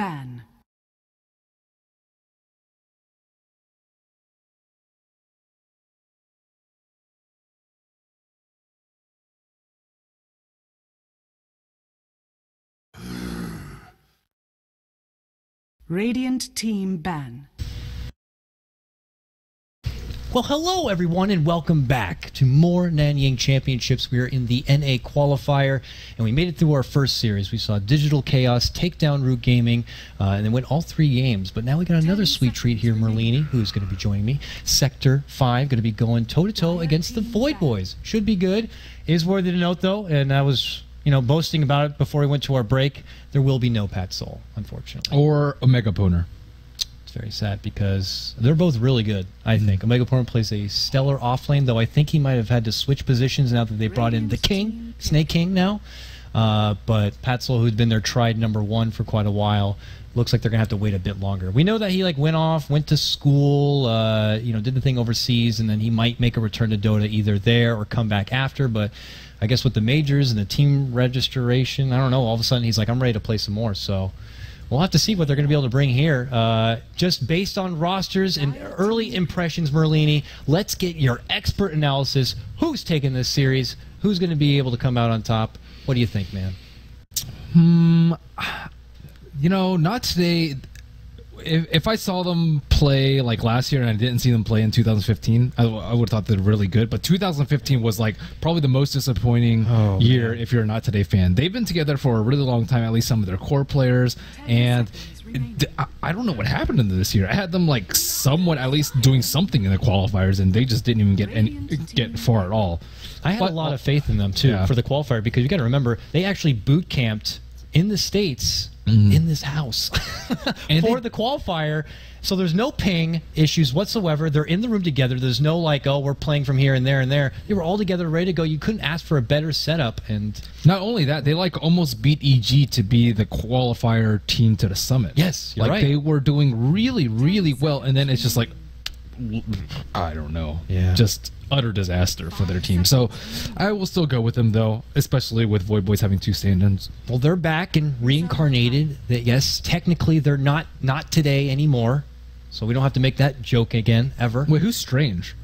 Ban. Radiant Team Ban. Well, hello everyone, and welcome back to more Nanyang Championships. We are in the NA qualifier, and we made it through our first series. We saw Digital Chaos take down Root Gaming, uh, and then went all three games. But now we got another sweet treat here, Merlini, who's going to be joining me. Sector Five, going to be going toe to toe against the Void Boys. Should be good. Is worthy to note though, and I was. You know, boasting about it before we went to our break. There will be no Pat Soul, unfortunately. or Omega Poner. It's very sad because they're both really good. I think Omega Porn plays a stellar offlane, though I think he might have had to switch positions now that they brought in the King, Snake King now. Uh, but Patzel, who's been their tried number one for quite a while, looks like they're gonna have to wait a bit longer. We know that he like went off, went to school, uh, you know, did the thing overseas, and then he might make a return to Dota either there or come back after. But I guess with the majors and the team registration, I don't know. All of a sudden, he's like, I'm ready to play some more. So. We'll have to see what they're going to be able to bring here. Uh, just based on rosters and early impressions, Merlini, let's get your expert analysis. Who's taking this series? Who's going to be able to come out on top? What do you think, man? Hmm. You know, not today. If, if I saw them play like last year and I didn't see them play in 2015, I, I would have thought they're really good. But 2015 was like probably the most disappointing Oh, year man. if you're a not today fan. They've been together for a really long time, at least some of their core players. And I don't know what happened to them this year. I had them like somewhat at least doing something in the qualifiers, and they just didn't even get any get far at all. I had But- a lot of faith in them too Yeah. for the qualifier because you got to remember they actually boot camped in the states Mm-hmm. in this house And for the qualifier. So there's no ping issues whatsoever. They're in the room together. There's no like, oh, we're playing from here and there and there. They were all together, ready to go. You couldn't ask for a better setup. And Not only that, they like almost beat EG to be the qualifier team to the summit. Yes, like right. they were doing really, really well, and then it's just like, I don't know, Yeah. just utter disaster for their team. So I will still go with them though, especially with Void Boys having two stand-ins. well, they're back and reincarnated. That yes, technically they're not not today anymore. So we don't have to make that joke again ever. Wait, who's Strange?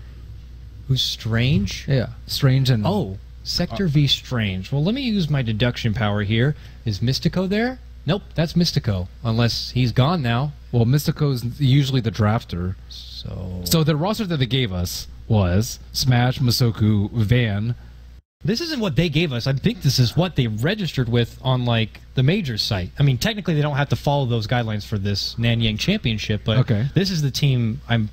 Who's strange? Yeah, Strange and Oh, Sector V Strange. Well, let me use my deduction power here. Is Mystico there? Nope, that's Mystico. Unless he's gone now. well, Mystico's usually the drafter. So, So the roster that they gave us was Smash, Masoku, Van. this isn't what they gave us. I think this is what they registered with on like the major site. I mean, technically they don't have to follow those guidelines for this Nanyang Championship, but Okay. this is the team I'm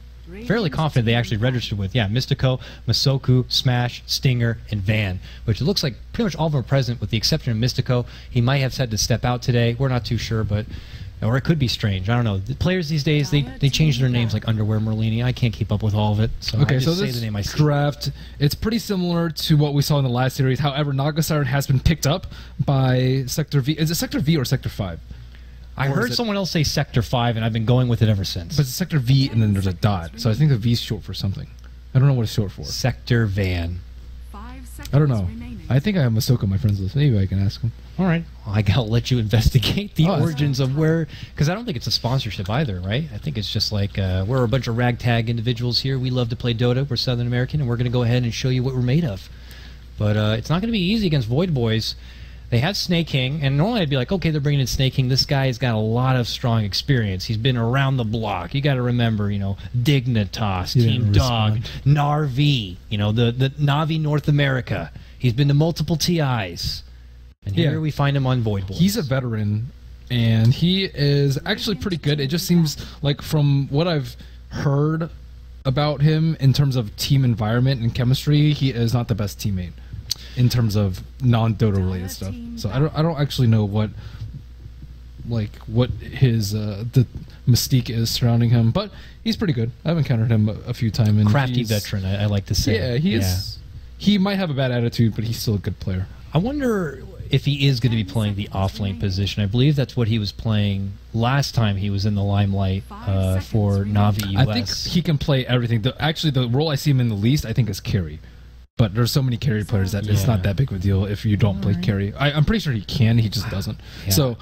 fairly confident they actually registered with. Yeah, Mystico, Masoku, Smash, Stinger, and Van, which it looks like pretty much all of them are present with the exception of Mystico. He might have had to step out today. We're not too sure, but or it could be strange. I don't know. The players these days they, they change their names like Underwear Merlini. I can't keep up with all of it. So I Okay, just so say this the name I see. draft, it's pretty similar to what we saw in the last series. However, Naga Siren has been picked up by Sector V. Is it Sector V or Sector 5? I or heard someone else say Sector 5 and I've been going with it ever since. But it's Sector V and then there's a dot. So I think the V is short for something. I don't know what it's short for. Sector Van. Five seconds I don't know. remaining. I think I have Masoku on my friends list. Maybe I can ask him. All right. Well, I gotta let you investigate the Oh, origins of where, because I don't think it's a sponsorship either, right? I think it's just like uh, we're a bunch of ragtag individuals here. We love to play Dota. We're Southern American, and we're gonna go ahead and show you what we're made of. But uh, it's not gonna be easy against Void Boys. They have Snake King, and normally I'd be like, okay, they're bringing in Snake King. This guy's got a lot of strong experience. He's been around the block. You got to remember, you know, Dignitas, He Team Dog. Navi, you know, the the Navi North America. He's been to multiple TIs. And here Yeah. we find him on Void Boys. He's a veteran, and he is actually pretty good. It just seems like from what I've heard about him in terms of team environment and chemistry, he is not the best teammate in terms of non-Dota related stuff. So I don't, I don't actually know what, like, what his uh, the mystique is surrounding him, but he's pretty good. I've encountered him a, a few times. and crafty veteran, I, I like to say. Yeah, he is. He might have a bad attitude, but he's still a good player. I wonder if he is going to be playing the offlane position. I believe that's what he was playing last time he was in the limelight uh, for Navi US. I think he can play everything. The, actually, the role I see him in the least, I think, is carry. But there's so many carry players that it's not that big of a deal if you don't play carry. I, I'm pretty sure he can. He just doesn't. Yeah. So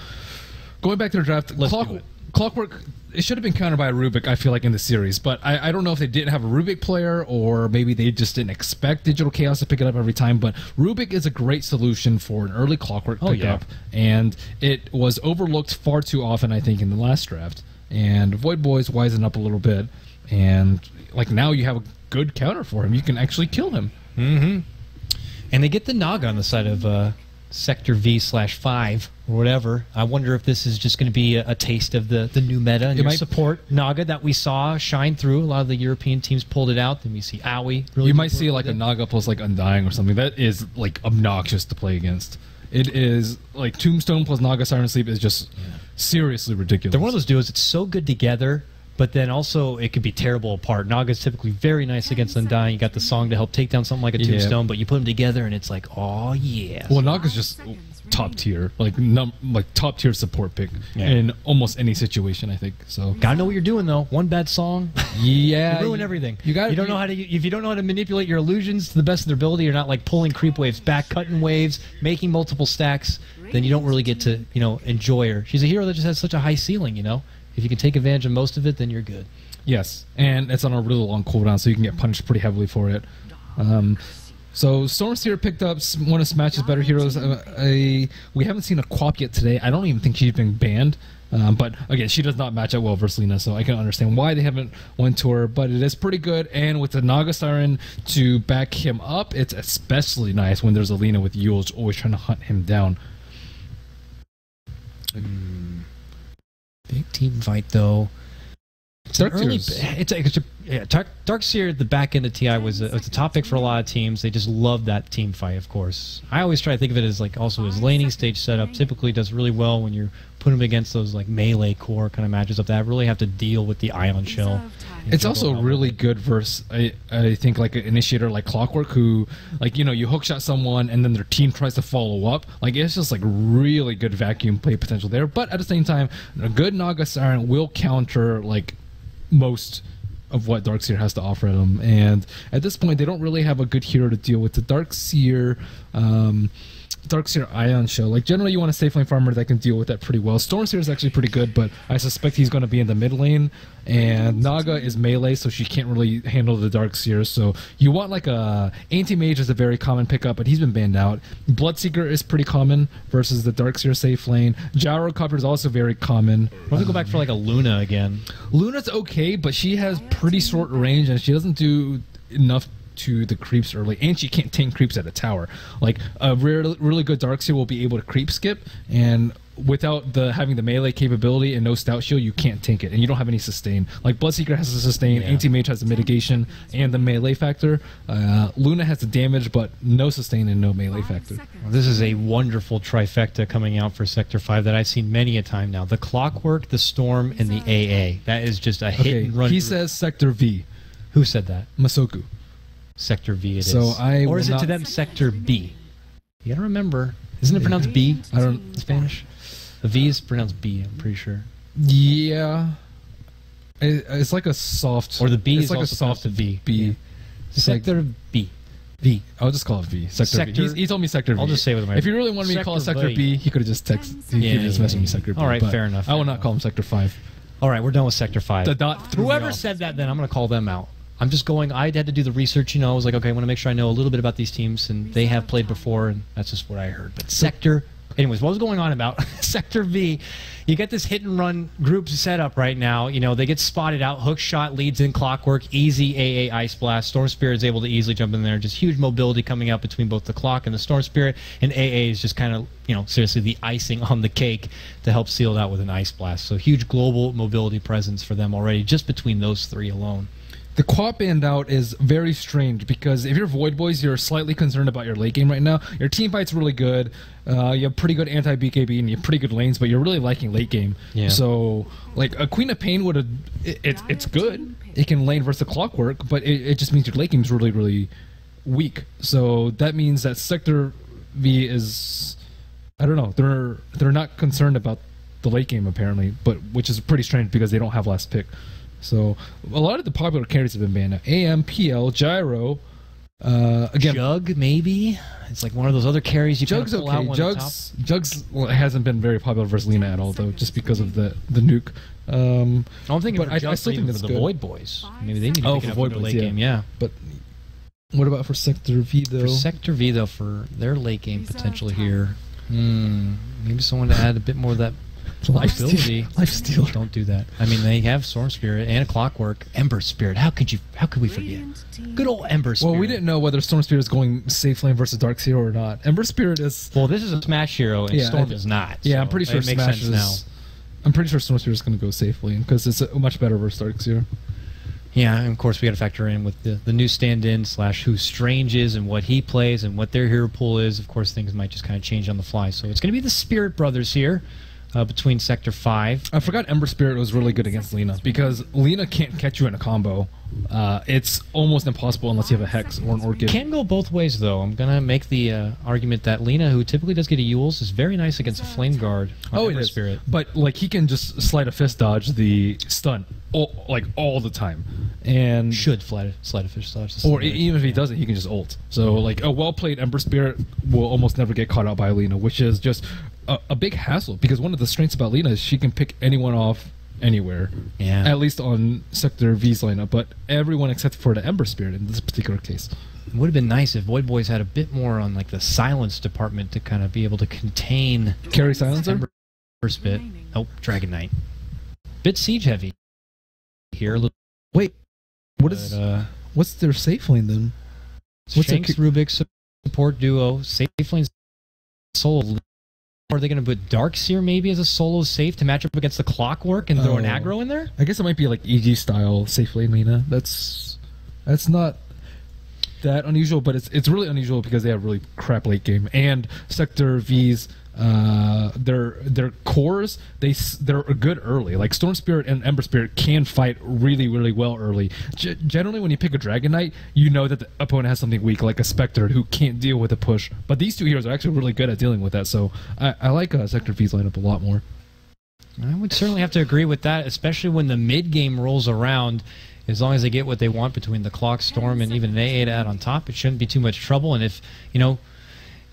going back to the draft, Let's Clock, do it. Clockwork. It should have been countered by a Rubik. I feel like in the series, but I, I don't know if they didn't have a Rubik player or maybe they just didn't expect Digital Chaos to pick it up every time. But Rubik is a great solution for an early Clockwork Oh, yeah. pickup, and it was overlooked far too often. I think in the last draft, and Void Boys wisen up a little bit, and like now you have a good counter for him. You can actually kill him. And they get the Naga on the side of uh, Sector V slash five whatever. I wonder if this is just going to be a, a taste of the, the new meta and It your might- support Naga that we saw shine through. A lot of the European teams pulled it out. Then we see Aoi. Really you might see work like a with. Naga plus like Undying or something. That is like obnoxious to play against. It is like Tombstone plus Naga Siren Sleep is just seriously ridiculous. They're one of those duos that's so good together, but then also it could be terrible apart. Naga's typically very nice against Undying. You got the song to help take down something like a Yeah. Tombstone, but you put them together and it's like, oh yeah. well, Naga's just top tier, like num like top tier support pick Yeah. in almost any situation. I think so. Gotta know what you're doing though. One bad song, Yeah, you ruin you- everything. You got You don't know how to. If you don't know how to manipulate your illusions to the best of their ability, you're not like pulling creep waves back, cutting waves, making multiple stacks. Then you don't really get to you know enjoy her. She's a hero that just has such a high ceiling. You know, if you can take advantage of most of it, then you're good. Yes, and it's on a really long cooldown, so you can get punished pretty heavily for it. Um, so Stormseer picked up one of Smash's better heroes. Uh, a, we haven't seen a Quap yet today. I don't even think she's been banned. Um, but again, she does not match up well versus Lina, so I can understand why they haven't went to her. But it is pretty good, and with the Naga Siren to back him up, it's especially nice when there's a Lina with Euls always trying to hunt him down. Big team fight though. It's an Dark early. Seer's- It's a, it's a yeah, Dark, Dark Seer at the back end of TI was a, was a top pick for a lot of teams. They just love that team fight, of course. I always try to think of it as like also his laning stage setup. Typically does really well when you're putting him against those like melee core kind of matches up that really have to deal with the ion shell. It's also out really it. good versus I, I think like an initiator like Clockwork who like you know you hookshot someone and then their team tries to follow up like it's just like really good vacuum play potential there but at the same time a good Naga Siren will counter like most of what Darkseer has to offer them. And at this point they don't really have a good hero to deal with. The Darkseer um Darkseer Ion Shell. Like generally, you want a safe lane farmer that can deal with that pretty well. Stormseer is actually pretty good, but I suspect he's going to be in the mid lane. And Naga is melee, so she can't really handle the Darkseer. So you want like a Anti Mage is a very common pickup, but he's been banned out. Bloodseeker is pretty common versus the Darkseer safe lane. Gyrocopter is also very common. Why don't we go back for like a Luna again? Luna's okay, but she has pretty short range and she doesn't do enough to the creeps early, and she can't tank creeps at a tower. Like a really, really good Darkseer will be able to creep skip, and without the having the melee capability and no stout shield, you can't tank it, and you don't have any sustain. Like Bloodseeker has the sustain, Yeah. Anti Mage has the mitigation and the melee factor. Uh, Luna has the damage, but no sustain and no melee factor. Well, this is a wonderful trifecta coming out for Sector 5 that I've seen many a time now. The Clockwork, the Storm, and the AA. That is just a hit Okay, and run. he group. says Sector V, Who said that? Masoku. Sector V it is. So I or is it to them Sector B? You gotta remember. Isn't it pronounced B I don't. in Spanish? The V is pronounced B, I'm pretty sure. Yeah. It, it's like a soft. Or the B it's is like a soft V. B. Yeah. It's like- Sector B. V. I'll just call it V. Sector, Sector- V. He's, he told me Sector V. I'll just say it with my- If he really wanted me to call it Sector Sector V. B, he could have just texted. He Yeah, could have just yeah, messaged me. Sector B. All right, fair enough, I will fair not enough. call him Sector Five. All right, we're done with Sector 5. The dot Whoever said that, then I'm going to call them out. I'm just going. I had to do the research. You know, I was like, okay, I want to make sure I know a little bit about these teams, and they have played before, and that's just what I heard. But Sector, anyways, what was going on about Sector V? You get this hit and run group set up right now. You know, they get spotted out. Hook shot leads in clockwork. Easy AA ice blast. Storm Spirit is able to easily jump in there. Just huge mobility coming out between both the clock and the Storm Spirit. And AA is just kind of, you know, seriously the icing on the cake to help seal it out with an ice blast. So huge global mobility presence for them already, just between those three alone. The quad band out is very strange because if you're Void Boys, you're slightly concerned about your late game right now. Your team fight's really good. Uh, you have pretty good anti BKB and you have pretty good lanes, but you're really liking late game. Yeah. So, like a Queen of Pain would have, it, it's it's good. It can lane versus clockwork, but it, it just means your late game's really really weak. So that means that Sector V is, I don't know, they're they're not concerned about the late game apparently, but which is pretty strange because they don't have last pick. So a lot of the popular carries have been banned now. AM, PL, Gyro, Uh, again, Jug maybe. It's like one of those other carries you Jug's kind of pull out okay. one Jugs Jugs hasn't been very popular versus Lina at all, though, just because of the the nuke. Um, I'm thinking But for I- I still think that's for the good. Void Boys. Maybe they need to Oh, pick for it up Void for their Boys, late yeah. game. Yeah. but what about for Sector V though? For Sector V though, for their late game potential here, hmm, maybe someone to add a bit more of that Life ability. Life steal. Don't do that. I mean, they have Storm Spirit and Clockwork, Ember Spirit. How could you? How could we forget? Good old Ember Spirit. Well, we didn't know whether Storm Spirit is going Safe Flame versus Darkseer or not. Ember Spirit is. Well, this is a Smash hero, and Yeah, Storm is not. Yeah, I'm pretty sure it makes Smash sense is. now. I'm pretty sure Storm Spirit is going to go safely because it's much better versus Darkseer. Yeah, and of course we got to factor in with the, the new stand-in slash who Strange is and what he plays and what their hero pool is. Of course, things might just kind of change on the fly. So it's going to be the Spirit Brothers here uh, between Sector Five. I forgot Ember Spirit was really good against Lina because Lina can't catch you in a combo. Uh, it's almost impossible unless you have a Hex or an Orchid. Can go both ways though. I'm gonna make the uh, argument that Lina, who typically does get a Euls, is very nice against a Flame Guard. Oh, Ember is. Spirit. But like he can just sleight of fist dodge the stun, all, like all the time, and Should slide sleight of fist dodge. or even if he doesn't, he can just ult. So like a well played Ember Spirit will almost never get caught out by Lina, which is just a, a big hassle because one of the strengths about Lina is she can pick anyone off anywhere. Yeah. At least on Sector V's lineup, but everyone except for the Ember Spirit in this particular case. It would have been nice if Void Boys had a bit more on like the silence department to kind of be able to contain Carry silencer. Ember Spit. Nope, Dragon Knight. Bit siege heavy here. a little- Wait, what but, is uh, what's their safe lane then? What's Shanks Rubik support duo? Safe lane solo. Are they going to put Darkseer maybe as a solo safe to match up against the Clockwork and throw an Oh. aggro in there? I guess it might be like EG style safe lane Lina. That's that's not that unusual, but it's it's really unusual because they have really crap late game and Sector V's uh their their cores they they're good early like storm spirit and ember spirit can fight really really well early G- generally when you pick a dragon knight you know that the opponent has something weak like a specter who can't deal with a push but these two heroes are actually really good at dealing with that so i, I like uh, sector v's lineup a lot more I would certainly have to agree with that, especially when the mid game rolls around. As long as they get what they want between the clock storm and even an AA to add on top, it shouldn't be too much trouble. And if you know,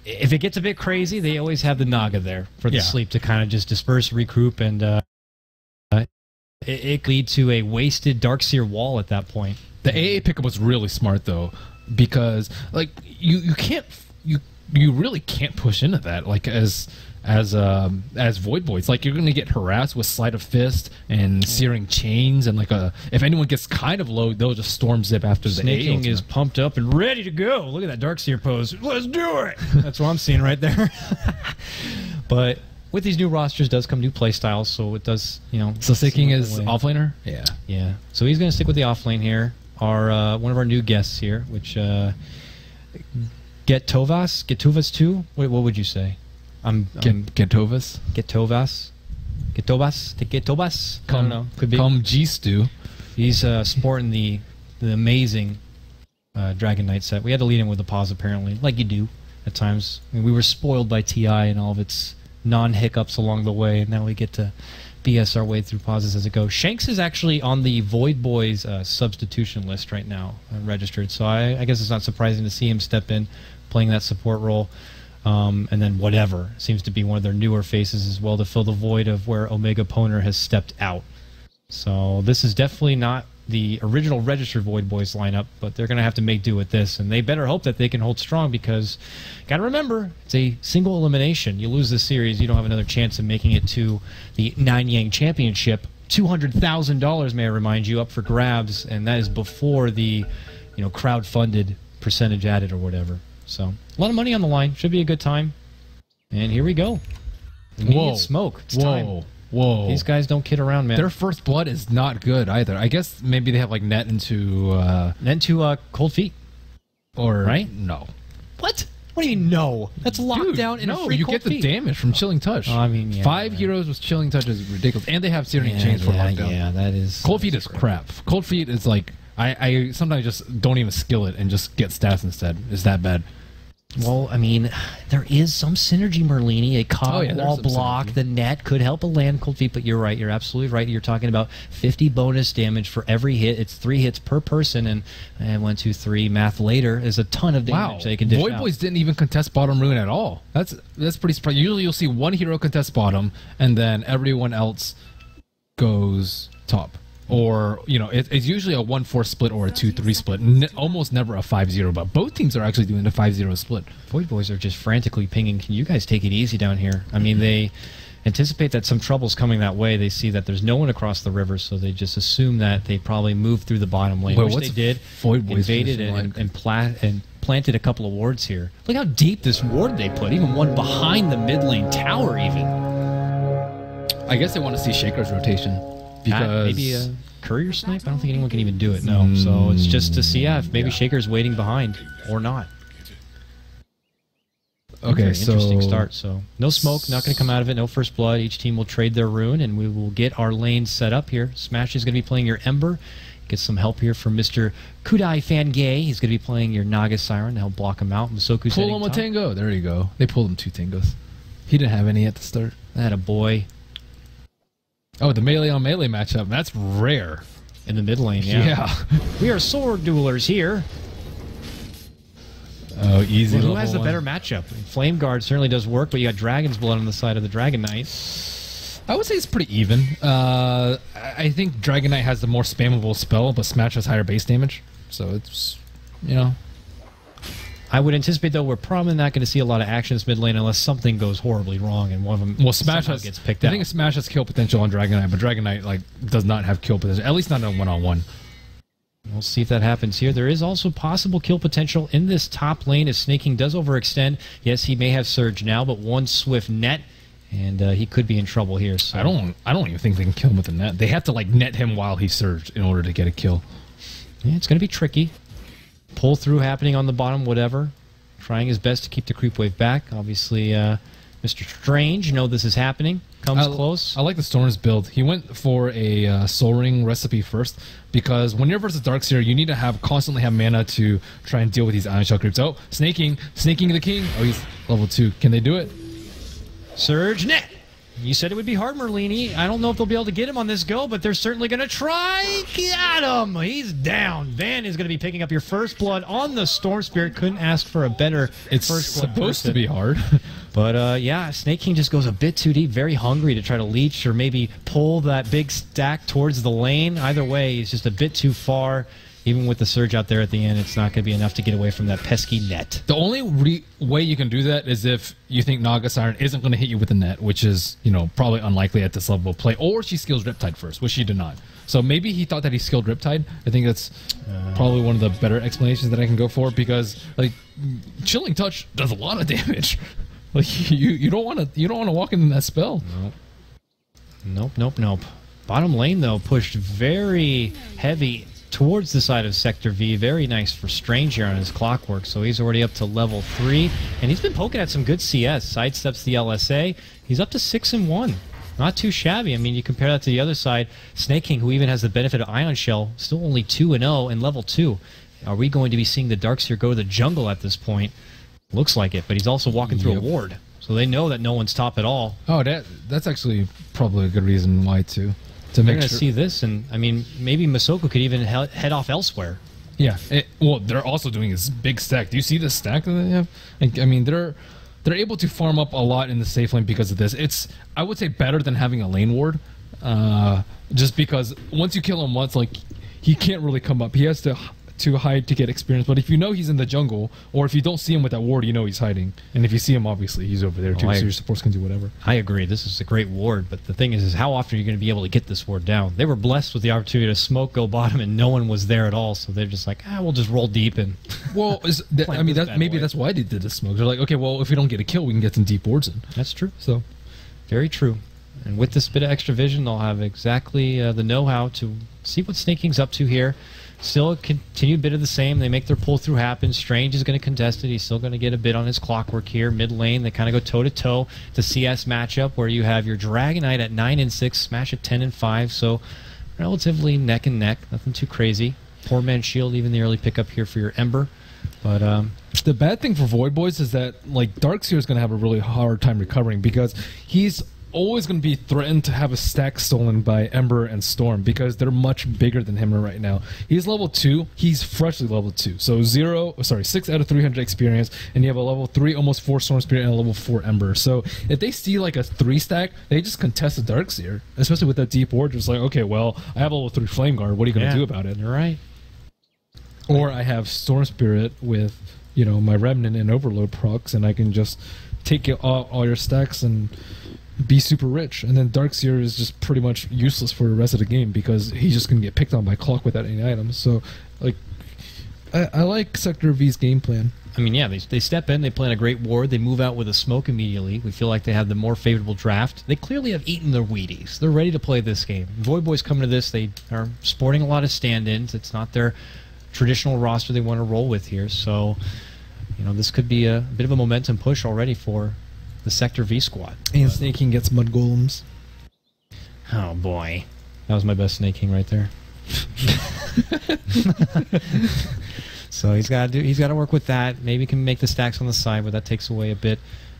if it gets a bit crazy, they always have the Naga there for the Yeah. sleep to kind of just disperse, recoup, and uh, uh, it, it could lead to a wasted Darkseer wall at that point. The AA pickup was really smart though, because like you you can't you you really can't push into that like as as um as void boys like you're gonna get harassed with sleight of fist and searing chains and like a if anyone gets kind of low they'll just storm zip after the Snake AA King ultimate. is pumped up and ready to go. Look at that Darkseer pose. Let's do it. That's what I'm seeing right there. but with these new rosters does come new play styles, so it does, you know. so Snake King seem is that way. offlaner yeah Yeah. So he's going to stick with the off lane here. Our uh, one of our new guests here, which uh, Get Tovas, Get Tovas too. Wait, what would you say? I'm, I'm get Getovas Get Tovas, Get Tovas, Get Tovas. I come don't know. Could be. come G Stew He's uh, sporting the the amazing uh, Dragon Knight set. We had to lead him with a pause, apparently, like you do at times. I mean, we were spoiled by Ti and all of its non hiccups along the way, and now we get to BS our way through pauses as it goes. Shanks is actually on the Void Boys uh, substitution list right now, uh, registered. So I, I guess it's not surprising to see him step in, playing that support role. Um, and then whatever seems to be one of their newer faces as well to fill the void of where Omega Poner has stepped out. So this is definitely not the original registered Void Boys lineup, but they're going to have to make do with this, and they better hope that they can hold strong because, got to remember, it's a single elimination. You lose this series, you don't have another chance of making it to the Nanyang Championship. Two hundred thousand dollars, may I remind you, up for grabs, and that is before the, you know, crowd-funded percentage added or whatever. So a lot of money on the line. Should be a good time. And here we go. Immediate Whoa. smoke. It's whoa time. whoa These guys don't kid around, man. their first blood is not good either I guess maybe they have like net into uh then to uh, cold feet. or Right? no What? What do you mean no? That's locked Dude, down in no, a free you get the feet. damage from chilling touch. Oh, I mean, yeah, five right. heroes with chilling touch is ridiculous, and they have searing Yeah, chains for yeah, lockdown. yeah, that is. Cold feet is crap. Cold feet is like I, I sometimes just don't even skill it and just get stats instead. Is that bad? Well, I mean, there is some synergy, Merlini. A cog Oh, yeah, wall block, synergy. the net could help a land cold feet, but you're right. You're absolutely right. You're talking about 50 bonus damage for every hit. It's three hits per person, and, and one, two, three. Math later is a ton of damage Wow, they can dish Void out. Boys didn't even contest bottom rune at all. That's that's pretty surprising. Usually you'll see one hero contest bottom, and then everyone else goes top. Or you know, it, it's usually a one-four split or a two-three split. N- almost never a 5-0, But both teams are actually doing the 5-0 split. Void Boys are just frantically pinging. Can you guys take it easy down here? I mean, mm-hmm. they anticipate that some trouble's coming that way. They see that there's no one across the river, so they just assume that they probably moved through the bottom lane, Wait, which they did. Void Boys invaded and, like? and, pla- and planted a couple of wards here. Look how deep this ward they put. Even one behind the mid lane tower, even. I guess they want to see Shaker's rotation because maybe a courier snipe. I don't think anyone can even do it. No, hmm. so it's just to see yeah, if maybe Shaker's waiting behind or not. okay, so interesting start. So no smoke, not going to come out of it. No first blood. Each team will trade their rune, and we will get our lanes set up here. Smash is going to be playing your Ember. Get some help here from Mr. Kudai Fangay. He's going to be playing your Naga Siren to help block him out. Masoku's pull him a top. tango. There you go. They pulled him two tangos. He didn't have any at the start. That a boy Oh, the melee on melee matchup. That's rare. in the mid lane. Yeah. yeah. we are sword duelers here. Oh, easy. Well, who level has the one. better matchup? Flame Guard certainly does work, but you got Dragon's Blood on the side of the Dragon Knight. I would say it's pretty even. Uh, I I think Dragon Knight has the more spammable spell, but Smash has higher base damage. So it's, you know, I would anticipate though we're probably not going to see a lot of action this mid lane unless something goes horribly wrong and one of them well, Smash has gets picked up. I out. think Smash has kill potential on Dragon Knight, but Dragon Knight like does not have kill potential. At least not in one on one. We'll see if that happens here. There is also possible kill potential in this top lane as Snake King does overextend. Yes, he may have Surge now, but one swift net, and uh, he could be in trouble here. So I don't. I don't even think they can kill him with the net. They have to like net him while he surged in order to get a kill. Yeah, it's going to be tricky. Pull through happening on the bottom, whatever. Trying his best to keep the creep wave back. Obviously, uh, Mr. Strange, you know this is happening. Comes I, close. I like the Storm's build. He went for a uh, Soul Ring recipe first because when you're versus Darkseer, you need to have constantly have mana to try and deal with these Ion Shell creeps. Oh, snaking, snaking the king. Oh, he's level two. Can they do it? Surge net. You said it would be hard, Merlini. I don't know if they'll be able to get him on this go, but they're certainly going to try. Got him. He's down. Van is going to be picking up your first blood on the Storm Spirit. Couldn't ask for a better It's first blood supposed to be hard. But uh, yeah, Snake King just goes a bit too deep, very hungry to try to leech or maybe pull that big stack towards the lane. Either way, he's just a bit too far. Even with the surge out there at the end, it's not going to be enough to get away from that pesky net. the only re- way you can do that is if you think Naga Siren isn't going to hit you with the net, which is you know probably unlikely at this level of play, or she skills Riptide first, which she did not. So maybe he thought that he skilled Riptide. I think that's probably one of the better explanations that I can go for because like Chilling Touch does a lot of damage. Like you, you don't want to you don't want to walk into that spell. Nope, nope, nope. Bottom lane, though, pushed very heavy towards the side of Sector V. Very nice for Strange here on his clockwork. So he's already up to level 3. And he's been poking at some good CS. Sidesteps the LSA. He's up to 6 and 1. Not too shabby. I mean, you compare that to the other side. Snake King, who even has the benefit of Ion Shell, still only 2 and 0 and level 2. Are we going to be seeing the Darkseer go to the jungle at this point? Looks like it, but he's also walking through Yep. a ward. So they know that no one's top at all. Oh, that that's actually probably a good reason why too. To make sure. see this, and I mean, maybe Masoku could even he- head off elsewhere. Yeah. It, well, they're also doing this big stack. Do you see the stack that they have? Like, I mean, they're they're able to farm up a lot in the safe lane because of this. It's I would say better than having a lane ward, uh, just because once you kill him once, like he can't really come up. He has to to high to get experience. But if you know he's in the jungle, or if you don't see him with that ward, you know he's hiding. And if you see him, obviously he's over there too. Oh, so your supports can do whatever. I agree. This is a great ward, but the thing is, is how often are you going to be able to get this ward down? They were blessed with the opportunity to smoke go bottom, and no one was there at all. So they're just like, ah, we'll just roll deep and Well, is that, I mean, that, maybe boy. that's why they did the smoke. They're like, okay, well, if we don't get a kill, we can get some deep wards in. that's true. So Very true. And with this bit of extra vision, they'll have exactly uh, the know-how to see what Snake King's up to here. Still a continued bit of the same. They make their pull through happen. Strange is going to contest it. He's still going to get a bit on his clockwork here. Mid lane, they kind of go toe to toe. The CS matchup where you have your Dragon Knight at nine and six, Smash at ten and five. So relatively neck and neck. Nothing too crazy. Poor man shield, even the early pickup here for your Ember. But um, The bad thing for Void Boys is that like Darkseer is going to have a really hard time recovering because he's always going to be threatened to have a stack stolen by Ember and Storm because they're much bigger than him right now. He's level two. He's freshly level two. So zero, oh, sorry, six out of three hundred experience, and you have a level three, almost four Storm Spirit, and a level four Ember. So if they see like a three stack, they just contest the Darkseer, especially with that deep ward. Just like, okay, well, I have a level three Flame Guard. What are you going to Yeah, do about it? You're right. Or I have Storm Spirit with, you know, my Remnant and Overload procs, and I can just take all, all your stacks and be super rich. And then Darkseer is just pretty much useless for the rest of the game because he's just going to get picked on by Clock without any items. So, like, I, I like Sector V's game plan. I mean, yeah, they, they step in, they plan a great ward, they move out with a smoke immediately. We feel like they have the more favorable draft. They clearly have eaten their Wheaties. They're ready to play this game. Void Boys coming to this, they are sporting a lot of stand ins. It's not their traditional roster they want to roll with here. So, you know, this could be a, bit of a momentum push already for the Sector V squad. And Snake King gets Mud Golems. Oh, boy. That was my best Snake King right there. so he's got to do. He's got to work with that. Maybe can make the stacks on the side, but that takes away a bit.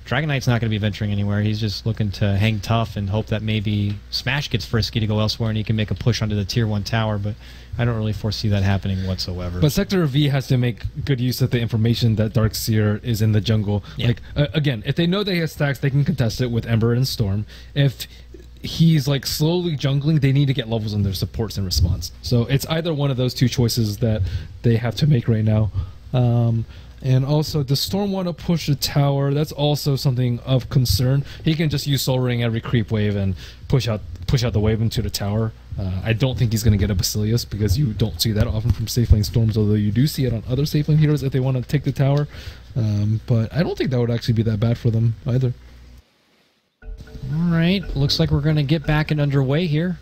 Dragon Knight's not going to be venturing anywhere. He's just looking to hang tough and hope that maybe Smash gets frisky to go elsewhere and he can make a push onto the tier one tower. But I don't really foresee that happening whatsoever. But Sector V has to make good use of the information that Darkseer is in the jungle. Yeah. Like uh, again, if they know they have stacks, they can contest it with Ember and Storm. If he's like slowly jungling, they need to get levels on their supports in response. So it's either one of those two choices that they have to make right now. Um, and also, does Storm want to push the tower? That's also something of concern. He can just use Soul Ring every creep wave and push out push out the wave into the tower. Uh, I don't think he's going to get a Basilius because you don't see that often from safe lane storms, although you do see it on other safe lane heroes if they want to take the tower. Um, but I don't think that would actually be that bad for them either. All right, looks like we're going to get back and underway here.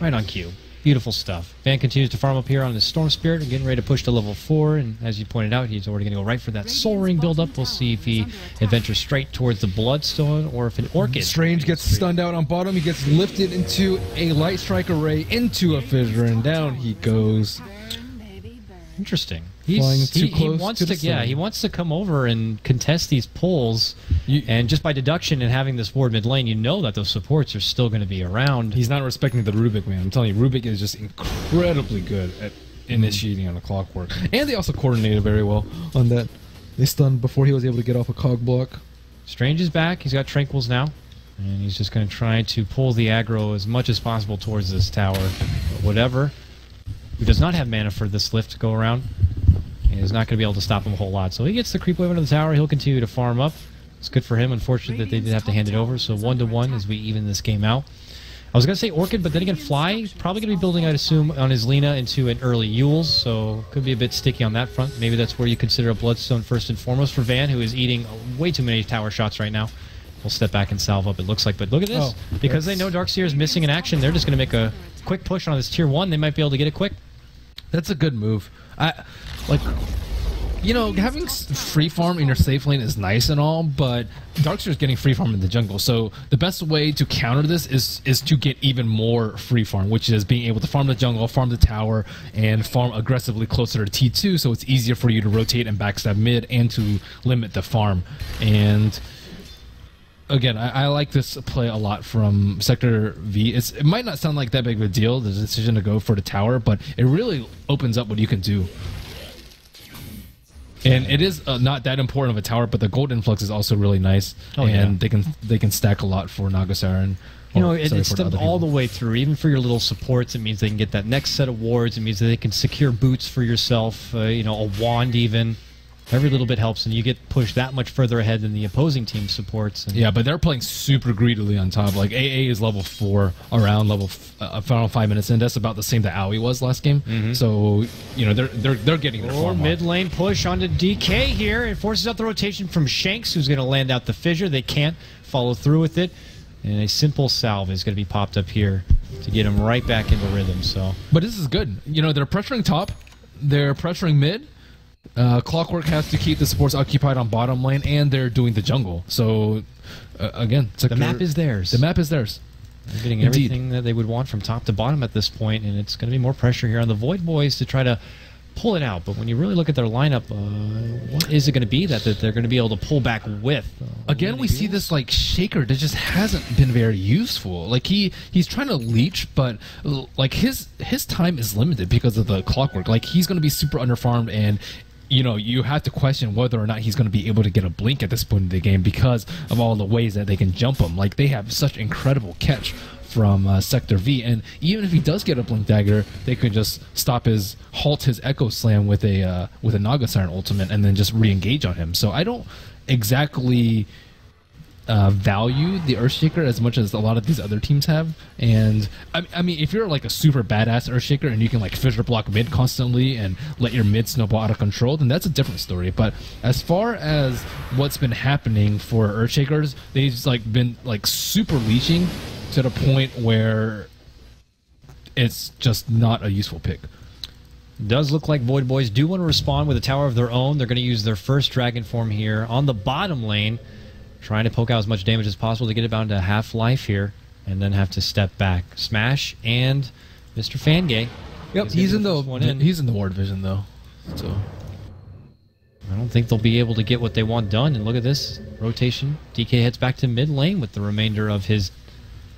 Right on cue. Beautiful stuff. Van continues to farm up here on his Storm Spirit, and getting ready to push to level 4, and as you pointed out, he's already going to go right for that Soul Ring build-up. We'll see if he adventures straight towards the Bloodstone, or if an Orchid... Strange gets stunned out on bottom. He gets lifted into a light strike array into a fissure, and down he goes. Interesting. Flying He's, too he, he wants to to, yeah, sun. he wants to come over and contest these pulls, You- and just by deduction and having this ward mid lane, you know that those supports are still going to be around. He's not respecting the Rubik man. I'm telling you, Rubik is just incredibly good at initiating on a clockwork, and they also coordinated very well on that. They stunned before he was able to get off a cog block. Strange is back. He's got Tranquils now. And he's just going to try to pull the aggro as much as possible towards this tower. But whatever. Who does not have mana for this lift to go around. And is not going to be able to stop him a whole lot. So he gets the creep wave into the tower. He'll continue to farm up. It's good for him. Unfortunate that they did have to hand it over. So one to one as we even this game out. I was going to say Orchid, but then again, Fly probably going to be building, I'd assume, on his Lina into an early Euls, so could be a bit sticky on that front. Maybe that's where you consider a Bloodstone first and foremost for Van, who is eating way too many tower shots right now. We'll step back and salve up, it looks like. But look at this. Oh, because they know Darkseer is missing in action, they're just going to make a quick push on this tier 1. They might be able to get it quick. That's a good move. I like, you know, having free farm in your safe lane is nice and all, but Darkseer is getting free farm in the jungle. So the best way to counter this is is to get even more free farm, which is being able to farm the jungle, farm the tower, and farm aggressively closer to T2. So it's easier for you to rotate and backstab mid and to limit the farm. And again, I, I like this play a lot from Sector V. It's, it might not sound like that big of a deal, the decision to go for the tower, but it really opens up what you can do. And it is uh, not that important of a tower, but the gold influx is also really nice, Oh, and yeah. they can they can stack a lot for Naga Siren. You know, it, it's them all the way through. Even for your little supports, it means they can get that next set of wards. It means that they can secure boots for yourself. Uh, you know, a wand even. Every little bit helps, and you get pushed that much further ahead than the opposing team supports. And Yeah, but they're playing super greedily on top. Like AA is level four, around level f- uh, final five minutes in. That's about the same that Aoi was last game. So you know they're they're they're getting their Oh, mid lane push onto DK here. It forces out the rotation from Shanks, who's going to land out the fissure. They can't follow through with it. And a simple salve is going to be popped up here to get him right back into rhythm. So But this is good. You know, they're pressuring top, they're pressuring mid. Uh, Clockwork has to keep the supports occupied on bottom lane, and they're doing the jungle. So, uh, again, the sector- map is theirs. the map is theirs. They're getting Indeed. everything that they would want from top to bottom at this point, and it's going to be more pressure here on the Void Boys to try to pull it out. But when you really look at their lineup, uh, what is it going to be that, that they're going to be able to pull back with? Uh, Again, we see this like shaker that just hasn't been very useful. Like he he's trying to leech, but like his his time is limited because of the clockwork. Like he's going to be super underfarmed and. You know, you have to question whether or not he's going to be able to get a blink at this point in the game because of all the ways that they can jump him. Like they have such incredible catch from uh, Sector V, and even if he does get a blink dagger, they could just stop his halt his Echo Slam with a uh, with a Naga Siren ultimate, and then just re-engage on him. So I don't exactly uh, value the Earthshaker as much as a lot of these other teams have. And I, I mean, if you're like a super badass Earthshaker and you can like fissure block mid constantly and let your mid snowball out of control, then that's a different story. But as far as what's been happening for Earthshakers, they've like been like super leeching to the point where it's just not a useful pick. Does look like Void Boys do want to respond with a tower of their own. They're going to use their first dragon form here on the bottom lane, trying to poke out as much damage as possible to get it down to half life here, and then have to step back. Smash and Mr. Fangay. Yep, He's in the one in. he's in the ward vision though. So I don't think they'll be able to get what they want done. And look at this rotation. DK heads back to mid lane with the remainder of his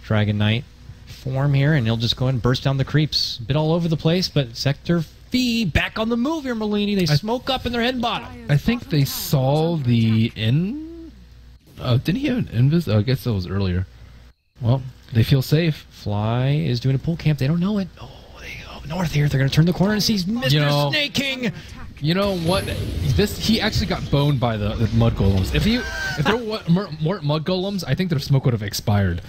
Dragon Knight form here, and he'll just go ahead and burst down the creeps. Bit all over the place, but Sector V back on the move here, Merlini. They smoke up in their head bottom. I think they saw the in. Oh, didn't he have an invis? Oh, I guess that was earlier. Well, they feel safe. Fly is doing a pull camp. They don't know it. Oh, they go north here. They're going to turn the corner and sees Mr. You know- Snake King. You know what? This he actually got boned by the, the mud golems. If he if there were more, more mud golems, I think their smoke would have expired.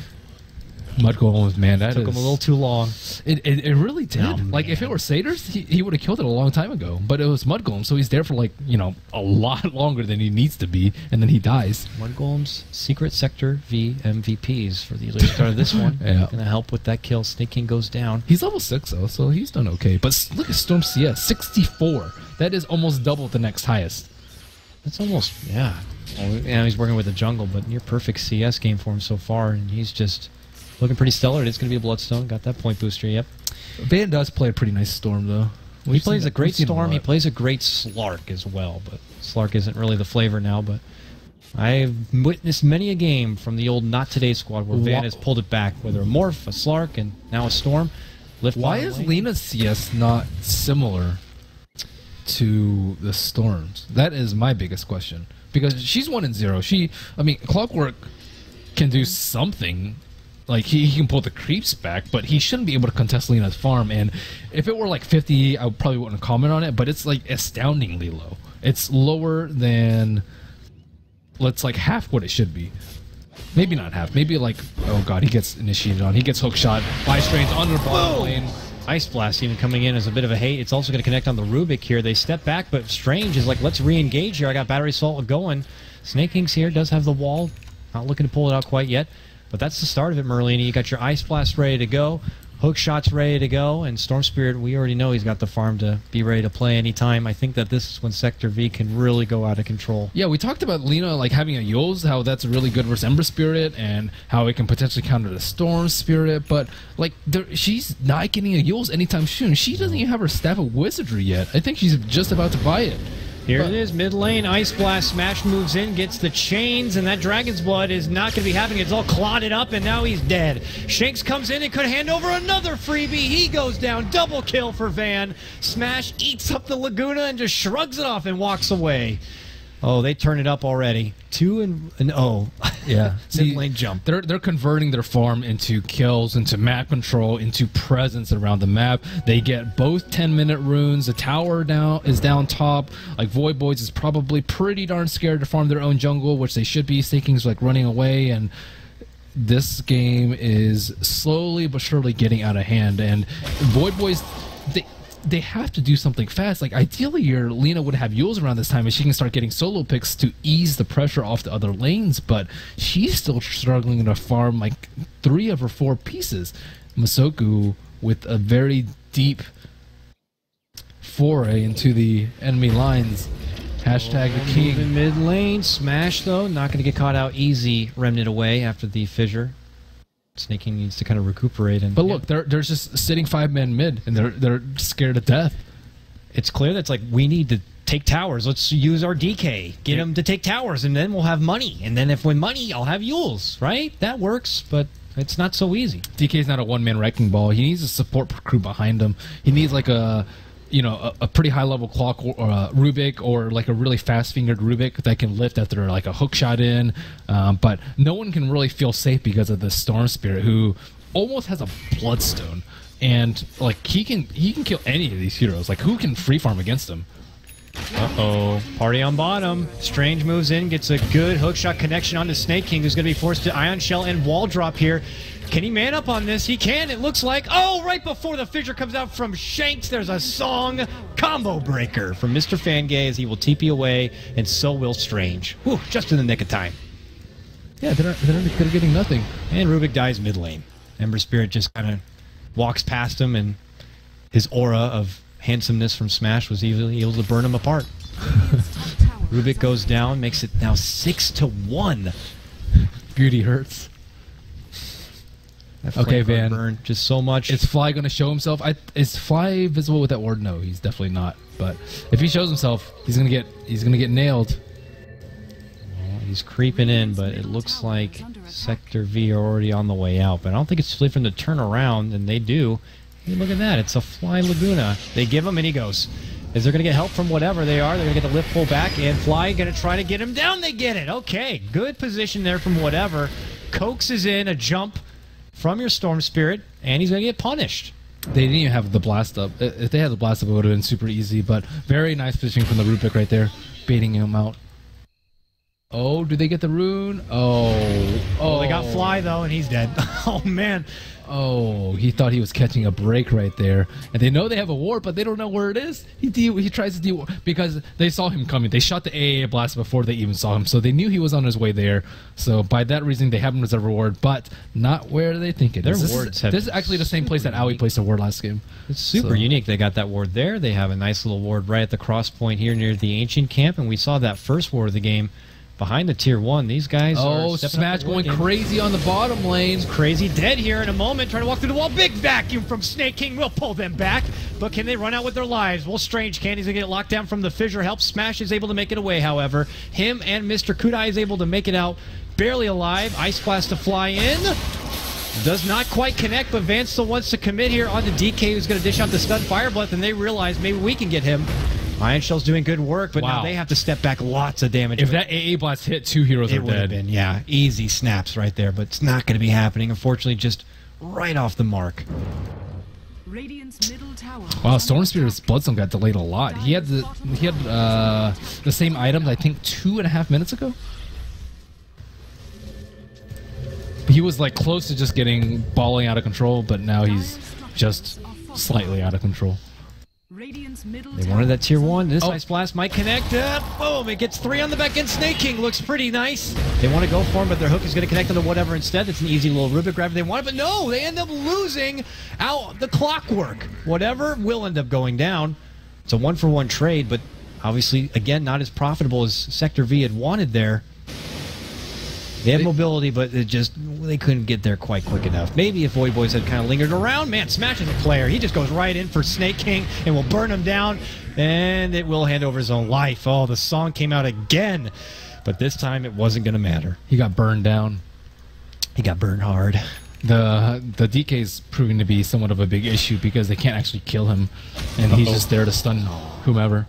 Mud golems, man, that Took is- him a little too long. It, it, it really did. Oh, like if it were satyrs, he, he would have killed it a long time ago. But it was mud golem, so he's there for like you know a lot longer than he needs to be, and then he dies. Mud Golem's Secret Sector V MVPs for the early start of this one. Yeah. Going to help with that kill. Snake King goes down. He's level six though, so he's done okay. But look at Storm CS, sixty four. That is almost double the next highest. That's almost yeah. Well, yeah, he's working with the jungle, but near perfect CS game for him so far, and he's just looking pretty stellar. It's going to be a Bloodstone. Got that point booster. Yep. Van does play a pretty nice Storm though. he We've plays a great Storm. He plays a great Slark as well, but Slark isn't really the flavor now. But I've witnessed many a game from the old Not Today squad where Van has pulled it back, whether a Morph, a Slark, and now a Storm. Lift Why is lane. Lina's CS not similar to the Storms? That is my biggest question. Because she's one and zero. She, I mean, Clockwork can do something. Like he, he can pull the creeps back, but he shouldn't be able to contest Lina's farm. And if it were like 50, I probably wouldn't comment on it. But it's like astoundingly low. It's lower than, let's like half what it should be. Maybe not half. Maybe like, oh god, he gets initiated on. He gets hook shot. Five strains under the bottom lane. Ice Blast even coming in as a bit of a hate. It's also going to connect on the Rubik here. They step back, but Strange is like, let's re-engage here. I got Battery Assault going. Snake Kings here does have the wall. Not looking to pull it out quite yet. But that's the start of it, Merlini. You got your Ice Blast ready to go. Hook shots ready to go. And Storm Spirit, we already know he's got the farm to be ready to play anytime. I think that this is when Sector V can really go out of control. Yeah, we talked about Lina like having a Euls, how that's really good versus Ember Spirit, and how it can potentially counter the Storm Spirit. But like, there, she's not getting a Euls anytime soon. She doesn't even have her Staff of Wizardry yet. I think she's just about to buy it. Here it is, mid lane. Ice Blast Smash moves in, gets the chains, and that Dragon's Blood is not going to be happening. It's all clotted up, and now he's dead. Shanks comes in and could hand over another freebie. He goes down. Double kill for Van. Smash eats up the Laguna and just shrugs it off and walks away. Oh, they turn it up already. Two and an oh. Yeah, Mid lane jump. They're they're converting their farm into kills, into map control, into presence around the map. They get both 10 minute runes. The tower down is down top. Like Void Boys is probably pretty darn scared to farm their own jungle, which they should be. Staking's like running away, and this game is slowly but surely getting out of hand. And Void Boys, they they have to do something fast. Like ideally, your Lina would have Euls around this time, and she can start getting solo picks to ease the pressure off the other lanes. But she's still struggling to farm like three of her four pieces. Masoku with a very deep foray into the enemy lines. Hashtag the oh, king. Moving mid lane. Smash, though, not going to get caught out easy. Remnant away after the fissure. Snake King needs to kind of recuperate. And But look, they're they're just sitting five men mid, and they're they're scared to death. it's clear that's like we need to take towers. Let's use our DK, get them to take towers, and then we'll have money. And then if we money, I'll have Yules, right? That works, but it's not so easy. DK is not a one man wrecking ball. He needs a support crew behind him. He needs like a you know a, a pretty high level clock or uh, Rubik or like a really fast fingered Rubik that can lift after like a hook shot in. Um, but no one can really feel safe because of the Storm Spirit who almost has a Bloodstone. And like he can he can kill any of these heroes. Like who can free farm against him? Uh oh. Party on bottom. Strange moves in, gets a good hookshot connection onto Snake King, who's going to be forced to Ion Shell and wall drop here. Can he man up on this? He can. It looks like. Oh, right before the fissure comes out from Shanks, there's a song combo breaker from Mr. Fangay as he will TP away, and so will Strange. Whew, just in the nick of time. Yeah, they're, they're, they're getting nothing. And Rubik dies mid lane. Ember Spirit just kind of walks past him, and his aura of handsomeness from Smash was easily able to burn him apart. Rubik goes down, makes it now six to one. Beauty hurts. That Okay, Van. burn just so much. Is Fly going to show himself? I, is Fly visible with that ward? No, he's definitely not. But if he shows himself, he's gonna get he's gonna get nailed. He's creeping in, but it looks like Sector V are already on the way out. But I don't think it's for them to turn around, and they do. Hey, look at that. It's a Fly Laguna. They give him, and he goes. Is they're going to get help from whatever they are? They're going to get the lift pull back, and Fly going to try to get him down. They get it. Okay, good position there from whatever. Coaxes in a jump from your Storm Spirit, and he's going to get punished. They didn't even have the blast up. If they had the blast up, it would have been super easy. But very nice positioning from the Rubik right there, baiting him out. Oh, do they get the rune? Oh, oh, Oh, they got oh. Fly, though, and he's dead. oh, man. Oh, he thought he was catching a break right there, and they know they have a ward, but they don't know where it is. He de- he tries to deal because they saw him coming. They shot the AAA blast before they even saw him, so they knew he was on his way there. So by that reason, they have him as a reward, but not where they think it Their is. This wards is, have this is actually the same place that Owie placed a ward last game. It's super So- unique. They got that ward there. They have a nice little ward right at the cross point here near the ancient camp, and we saw that first ward of the game behind the tier one. These guys Oh, are Smash going game. crazy on the bottom lane. Crazy dead here in a moment, trying to walk through the wall. Big vacuum from Snake King will pull them back, but can they run out with their lives? Well, Strange can. He's gonna get locked down from the fissure. Help Smash is able to make it away. However, him and Mr. Kudai is able to make it out, barely alive. Ice blast to fly in. Does not quite connect, but Vance still wants to commit here on the DK who's going to dish out the stun fire and they realize maybe we can get him. Ion Shell's doing good work, but now they have to step back lots of damage. If that AA blast hit, two heroes it are would have dead. been, yeah, easy snaps right there, but it's not going to be happening. Unfortunately, just right off the mark. Radiant's middle tower. Wow, Storm Spirit's Bloodstone got delayed a lot. He had the he had uh, the same items I think two and a half minutes ago. He was like close to just getting balling out of control, but now he's just slightly out of control. Radiant's middle They wanted that tier one. This Oh. ice blast might connect. Uh, boom! It gets three on the back end. Snake King looks pretty nice. They want to go for him, but their hook is going to connect onto whatever instead. It's an easy little Rubik grab if they want it, but no, they end up losing out the clockwork. Whatever will end up going down. It's a one for one trade, but obviously, again, not as profitable as Sector V had wanted there. They have mobility, but it just they couldn't get there quite quick enough. Maybe if Void Boys had kind of lingered around, man, smashes a player. He just goes right in for Snake King and will burn him down, and it will hand over his own life. Oh, the song came out again, but this time it wasn't going to matter. He got burned down. He got burned hard. The the DK is proving to be somewhat of a big issue because they can't actually kill him, and he's Uh-oh. just there to stun whomever.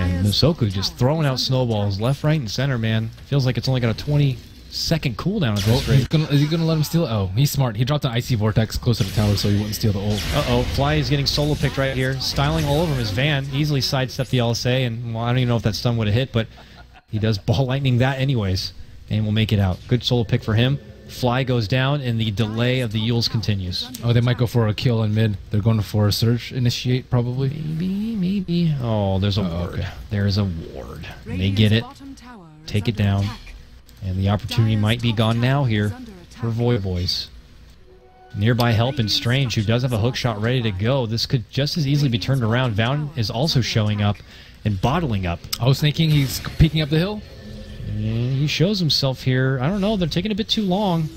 And Masoku just throwing out snowballs left, right, and center, man. Feels like it's only got a 20 second cooldown at this rate. gonna, is he gonna let him steal? it? Oh, he's smart. He dropped an icy vortex close to the tower so he wouldn't steal the ult. Uh oh, Fly is getting solo picked right here. Styling all over him is Van. Easily sidestepped the LSA, and well, I don't even know if that stun would have hit, but he does ball lightning that anyways, and will make it out. Good solo pick for him. Fly goes down, and the delay of the Euls continues. Oh, they might go for a kill in mid. They're going for a search initiate probably. Maybe, maybe. Oh, there's a Oh, ward. okay. There's a ward. And they get it, take it down, and the opportunity might be gone now here for Void Boys. Nearby help and Strange, who does have a hook shot ready to go. This could just as easily be turned around. Vown is also showing up and bottling up. Oh, Snake King, he's peeking up the hill. And he shows himself here. I don't know. They're taking a bit too long.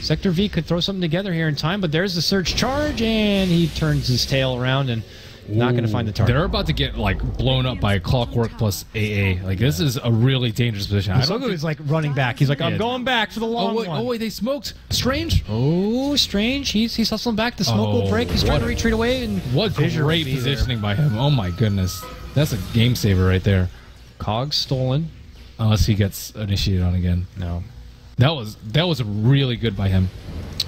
Sector V could throw something together here in time, but there's the surge charge, and he turns his tail around and not going to find the target. They're about to get like blown up by Clockwork plus AA. Like this is a really dangerous position. I think- is like running back. He's like, I'm Yeah. going back for the Oh long wait, one. oh wait, they smoked. Strange. Oh, strange. He's he's hustling back. The smoke will Oh, break. He's trying to retreat away. And What will great there. Uh, positioning by him. Oh my goodness. That's a game saver right there. Cog stolen. Unless he gets initiated on again. No. That was that was really good by him.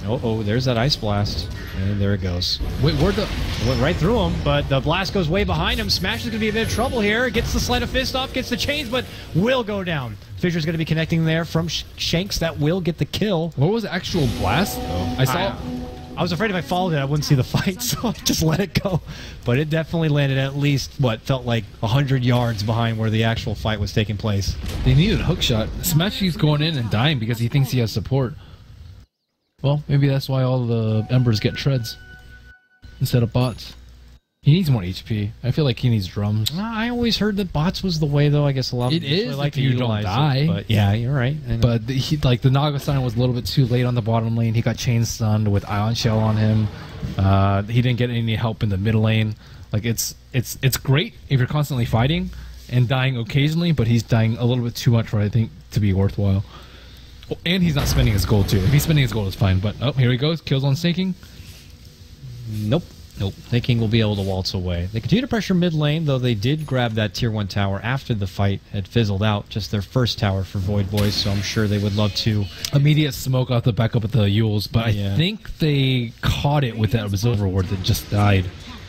Oh, oh, there's that ice blast. And there it goes. Wait, where'd the It went right through him, but the blast goes way behind him. Smash is going to be a bit of trouble here. Gets the sleight of fist off, gets the chains, but will go down. Fissure's going to be connecting there from Sh- Shanks. That will get the kill. what was the actual blast though? I saw I was afraid if I followed it, I wouldn't see the fight, so I just let it go. But it definitely landed at least what felt like hundred yards behind where the actual fight was taking place. they needed a hook shot. Smash keeps going in and dying because he thinks he has support. Well, maybe that's why all the embers get treads instead of bots. He needs more HP. I feel like he needs drums. I always heard that bots was the way, though. I guess a lot of It people is like if to you don't utilize it, but yeah, you're right. But the, he, like the Naga sign was a little bit too late on the bottom lane. He got chain stunned with ion shell on him. Uh, he didn't get any help in the middle lane. Like it's it's it's great if you're constantly fighting and dying occasionally, but he's dying a little bit too much for I think to be worthwhile. Oh, and he's not spending his gold too. If he's spending his gold, it's fine. But oh, here he goes. Kills on staking. Nope. Nope. Thinking we'll be able to waltz away. They continue to pressure mid lane, though they did grab that tier one tower after the fight had fizzled out. Just their first tower for Void Boys, so I'm sure they would love to. Immediate smoke off the back up at the Euls, but Yeah. I think they caught it with that Observer Ward that just died.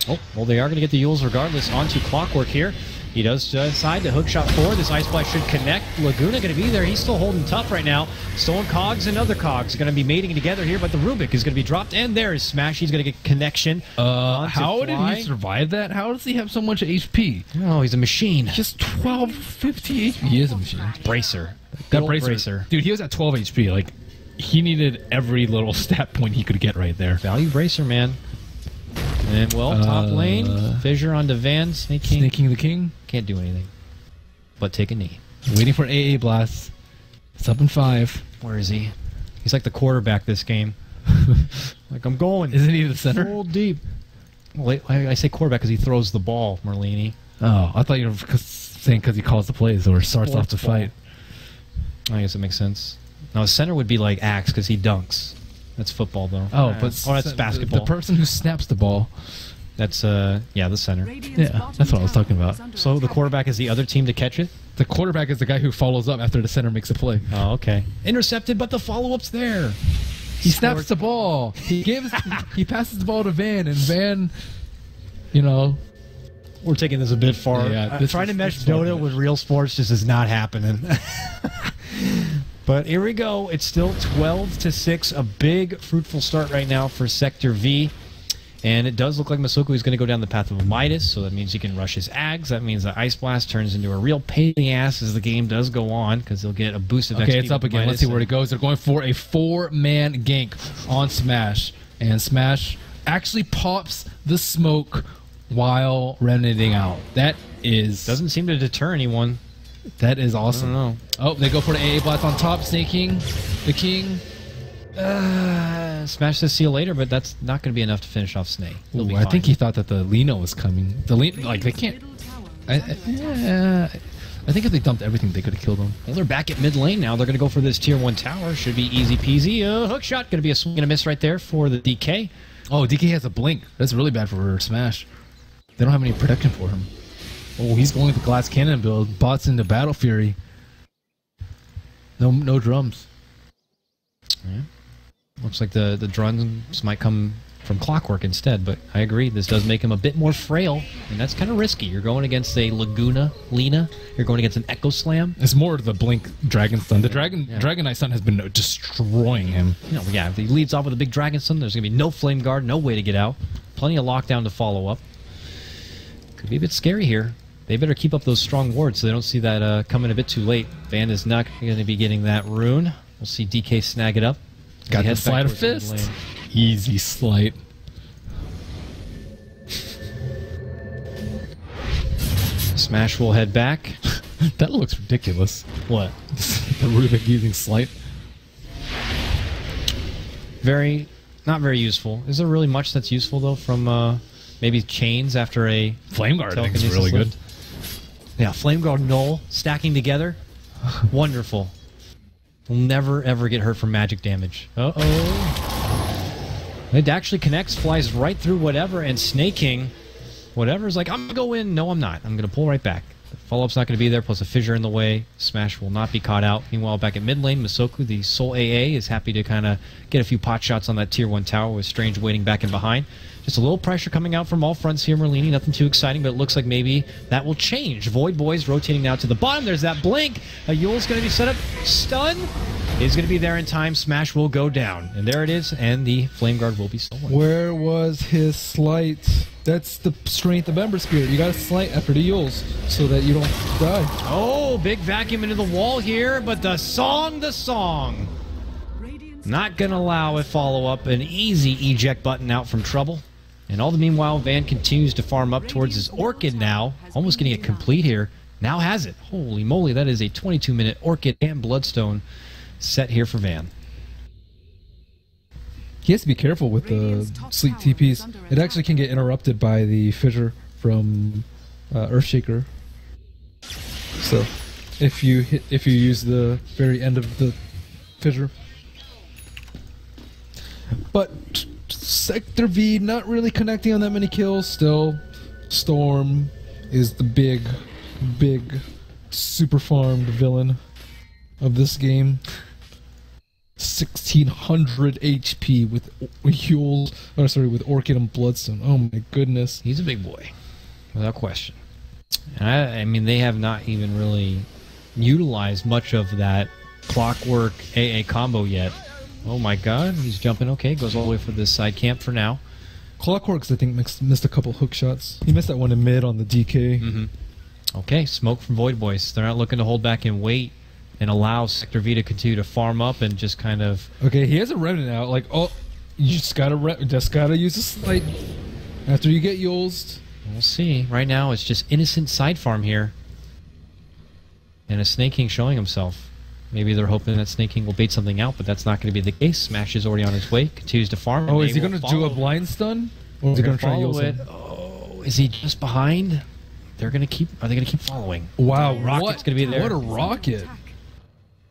Oh, well, they are going to get the Euls regardless onto Clockwork here. He does decide to hook shot forward. This Ice Blast should connect. Laguna going to be there. He's still holding tough right now. Stolen Cogs and other Cogs going to be mating together here, but the Rubik is going to be dropped. And there is Smash. He's going to get connection. Uh, onto how did he survive that? How does he have so much HP? Oh, he's a machine. Just 12, 50 HP. He is a machine. Bracer. That Good old bracer, dude, he was at 12 HP. Like, he needed every little stat point he could get right there. Value Bracer, man. And, well, top Uh, lane. Fissure onto Van. Snake King. Snaking the king, Can't do anything. But take a knee. waiting for AA blast. It's up in five. Where is he? He's like the quarterback this game. like, I'm going. Isn't he the center? Full deep. Well, I, I say quarterback because he throws the ball, Merlini. Oh, I thought you were saying because he calls the plays or starts off the ball. fight. I guess it makes sense. Now, a center would be like Axe because he dunks. That's football, though. Oh, but oh, that's basketball. The person who snaps the ball. that's uh, yeah, the center. Yeah, that's what I was talking about. So the quarterback is the other team to catch it. The quarterback is the guy who follows up after the center makes a play. Oh, okay. Intercepted, but the follow-up's there. He snaps the ball. He gives. he passes the ball to Van, and Van, you know, We're taking this a bit far. Yeah, Uh, this trying is- to mesh this is far Dota with real sports just is not happening. but here we go. It's still 12 to 6. A big, fruitful start right now for Sector V. And it does look like Masoku is going to go down the path of Midas, so that means he can rush his Ags. That means the Ice Blast turns into a real pain in the ass as the game does go on, because they'll get a boost of Okay, XP it's up again. Let's see where it goes. They're going for a four-man gank on Smash, and Smash actually pops the smoke while renegating out. That is Doesn't seem to deter anyone. That is I don't awesome. know. Oh, they go for the AA blast on top. Snake King, the King. Uh, smash this seal later, but that's not going to be enough to finish off Snake. Ooh, I think he thought that the Lina was coming. The Lina, like they can't. I, I, yeah, I think if they dumped everything, they could have killed him. Well, they're back at mid lane now. They're going to go for this tier one tower. Should be easy peasy. Uh, hook shot going to be a swing and a miss right there for the DK. Oh, DK has a blink. That's really bad for Smash. They don't have any protection for him. Oh, he's going with the glass cannon build. Bots into Battle Fury. No, no drums. Looks like the the drums might come from Clockwork instead, but I agree. This does make him a bit more frail, and that's kind of risky. You're going against a Laguna Lina. You're going against an Echo Slam. It's more the blink Dragon Stun. The Dragon Yeah. Dragon Knight Stun has been uh, destroying him. You know, yeah, if he leads off with a big Dragon Stun, there's going to be no Flame Guard, no way to get out. Plenty of lockdown to follow up. Could be a bit scary here. They better keep up those strong wards so they don't see that uh, coming a bit too late. Van is not going to be getting that rune. We'll see DK snag it up. Got the sleight of fist. Easy sleight. Smash will head back. That looks ridiculous. What? the Rubik using sleight. very, not very useful. Is there really much that's useful though from uh, maybe chains after a Flame Guard, I think, is really good. Yeah, Flame Guard Null stacking together, wonderful. Will never ever get hurt from magic damage. Uh oh. It actually connects, flies right through whatever, and Snake King, whatever's like, I'm gonna go in. No, I'm not. I'm gonna pull right back. The Follow up's not gonna be there, plus a fissure in the way. Smash will not be caught out. Meanwhile, back at mid lane, Masoku, the sole AA, is happy to kind of get a few pot shots on that tier one tower with Strange waiting back and behind. Just a little pressure coming out from all fronts here, Merlini. Nothing too exciting, but it looks like maybe that will change. Void Boys rotating now to the bottom. There's that blink. A Eul's going to be set up. Stun is going to be there in time. Smash will go down. And there it is. And the Flame Guard will be stolen. Where was his sleight? That's the strength of Ember Spirit. You gotta sleight after the Euls so that you don't die. Oh, big vacuum into the wall here, but the song, the song. Not going to allow a follow up. An easy eject button out from trouble. And all the meanwhile, Van continues to farm up towards his Orchid now. Almost getting it complete here. Now has it. Holy moly, that is a 22 minute Orchid and Bloodstone set here for Van. He has to be careful with the sleep TPs. It actually can get interrupted by the fissure from uh, Earthshaker. So, if you hit, if you use the very end of the fissure. But Sector V not really connecting on that many kills. Still, Storm is the big, big, super farmed villain of this game. 1600 HP with Eul, or sorry, with Orchid and Bloodstone. Oh my goodness. He's a big boy, without question. I, I mean, they have not even really utilized much of that clockwork AA combo yet. Oh my god, he's jumping. Okay, goes all the way for this side camp for now. Clockworks, I think, mixed, missed a couple hook shots. He missed that one in mid on the DK. Mm-hmm. Okay, smoke from Void Boys. They're not looking to hold back and wait and allow Sector V to continue to farm up and just kind of. Okay, he has a remnant out. Like, oh, you just gotta re- just gotta use a sleight after you get Euls. We'll see. Right now, it's just innocent side farm here. And a Snake King showing himself. Maybe they're hoping that Snake King will bait something out, but that's not going to be the case. Smash is already on his way. Continues to farm. Oh, is he gonna do a blind stun, or is he gonna try to follow it. Oh, is he just behind? They're gonna keep. Are they gonna keep following? Wow, Rocket's gonna be there. What a rocket!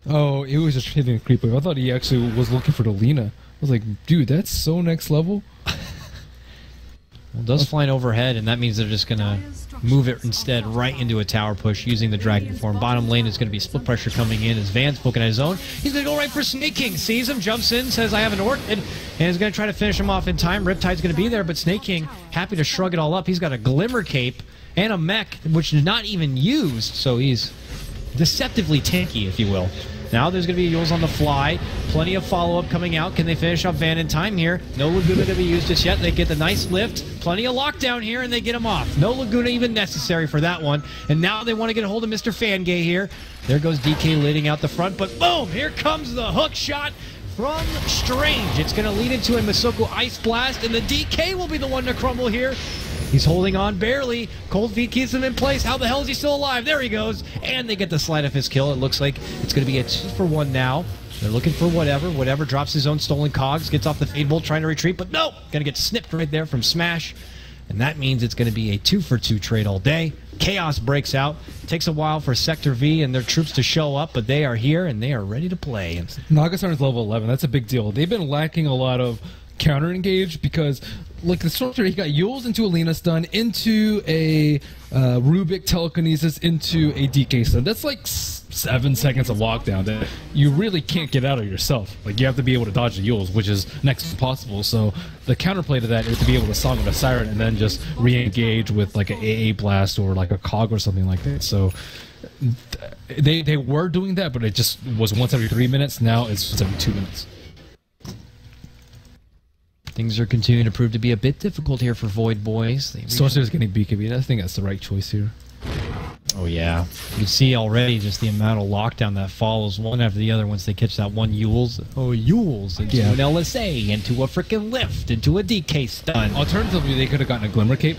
Oh, it was just hitting a creep wave. I thought he actually was looking for the Lina. I was like, dude, that's so next level. Well, it does flying overhead, and that means they're just gonna move it instead right into a tower push using the dragon form. Bottom lane is gonna be split pressure coming in as Van's poking at his own. He's gonna go right for Snake King. Sees him, jumps in, says I have an orchid, and is gonna try to finish him off in time. Riptide's gonna be there, but Snake King happy to shrug it all up. He's got a glimmer cape and a mech, which is not even used, so he's deceptively tanky, if you will. Now there's going to be Euls on the fly. Plenty of follow-up coming out. Can they finish up Van in time here? No Laguna to be used just yet. They get the nice lift. Plenty of lockdown here, and they get him off. No Laguna even necessary for that one. And now they want to get a hold of Mr. Fangay here. There goes DK leading out the front, but boom! Here comes the hook shot from Strange. It's going to lead into a Masoku Ice Blast, and the DK will be the one to crumble here. He's holding on barely. Cold feet keeps him in place. How the hell is he still alive? There he goes. And they get the slide of his kill. It looks like it's going to be a two for one now. They're looking for whatever. Whatever drops his own stolen cogs, gets off the Fade Bolt, trying to retreat, but no! Going to get snipped right there from Smash. And that means it's going to be a two for two trade all day. Chaos breaks out. takes a while for Sector V and their troops to show up, but they are here and they are ready to play. And Nagasar's level 11. That's a big deal. They've been lacking a lot of counter engage because, like the Stormtrooper, he got Euls into Alina stun, into a uh, Rubik telekinesis, into a DK stun. That's like seven seconds of lockdown that you really can't get out of yourself. Like you have to be able to dodge the Euls, which is next to impossible. So the counterplay to that is to be able to Song of a Siren and then just re-engage with like an AA blast or like a cog or something like that. So they they were doing that, but it just was once every three minutes. Now it's every two minutes. Things are continuing to prove to be a bit difficult here for Void Boys. They Sorcerer's getting BKB. I think that's the right choice here. Oh yeah, you can see already just the amount of lockdown that follows one after the other once they catch that one Euls. Oh Euls into Yeah. an LSA, into a freaking lift, into a DK stun. Alternatively, they could have gotten a Glimmer Cape.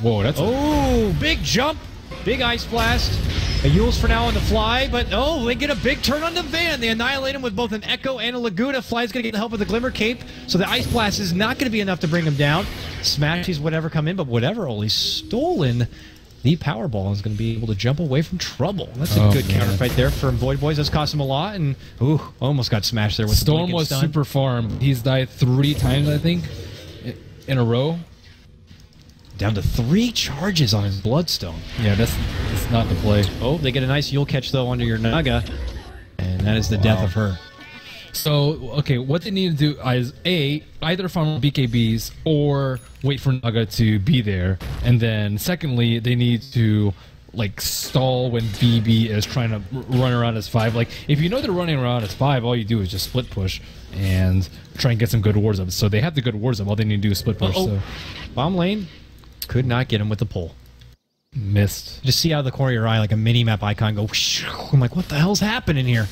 Whoa, that's a- Oh, big jump, big ice blast. A Euls for now on the fly, but oh, they get a big turn on the van. They annihilate him with both an Echo and a Laguna. Fly's going to get the help of the Glimmer Cape, so the Ice Blast is not going to be enough to bring him down. Smashies whatever come in, but whatever, only stolen. The Powerball is going to be able to jump away from trouble. That's a Oh, good man. counterfight there from Void Boys. That's cost him a lot, and ooh, almost got smashed there with the Storm was stun. super farm. He's died three times, I think, in a row. Down to three charges on his Bloodstone. Yeah, that's that's not the play. Oh, they get a nice Eul catch though under your Naga, and that is the death of her. So, okay, what they need to do is a either farm BKBs or wait for Naga to be there, and then secondly, they need to like stall when BB is trying to run around as five. Like, if you know they're running around as five, all you do is just split push and try and get some good wards up. So they have the good wards up. All they need to do is split push. Uh-oh. So Bomb lane could not get him with the pole. missed. Just see out of the corner of your eye like a mini map icon go. whoosh. I'm like, what the hell's happening here?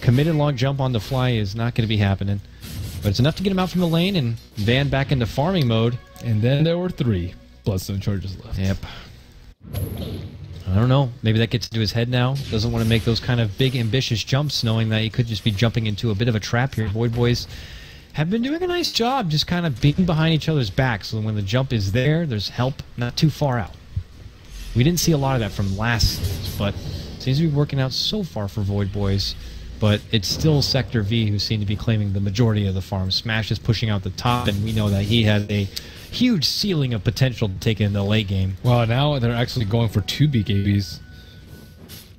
Committed long jump on the fly is not going to be happening, but it's enough to get him out from the lane and Van back into farming mode. And then there were three Bloodstone charges left. Yep. I don't know. Maybe that gets into his head now. Doesn't want to make those kind of big, ambitious jumps, knowing that he could just be jumping into a bit of a trap here. Void Boys have been doing a nice job just kind of being behind each other's backs. So when the jump is there, there's help not too far out. We didn't see a lot of that from last, but seems to be working out so far for Void Boys. But it's still Sector V who seem to be claiming the majority of the farm. Smash is pushing out the top, and we know that he has a huge ceiling of potential to take in the late game. Well, now they're actually going for two BKBs.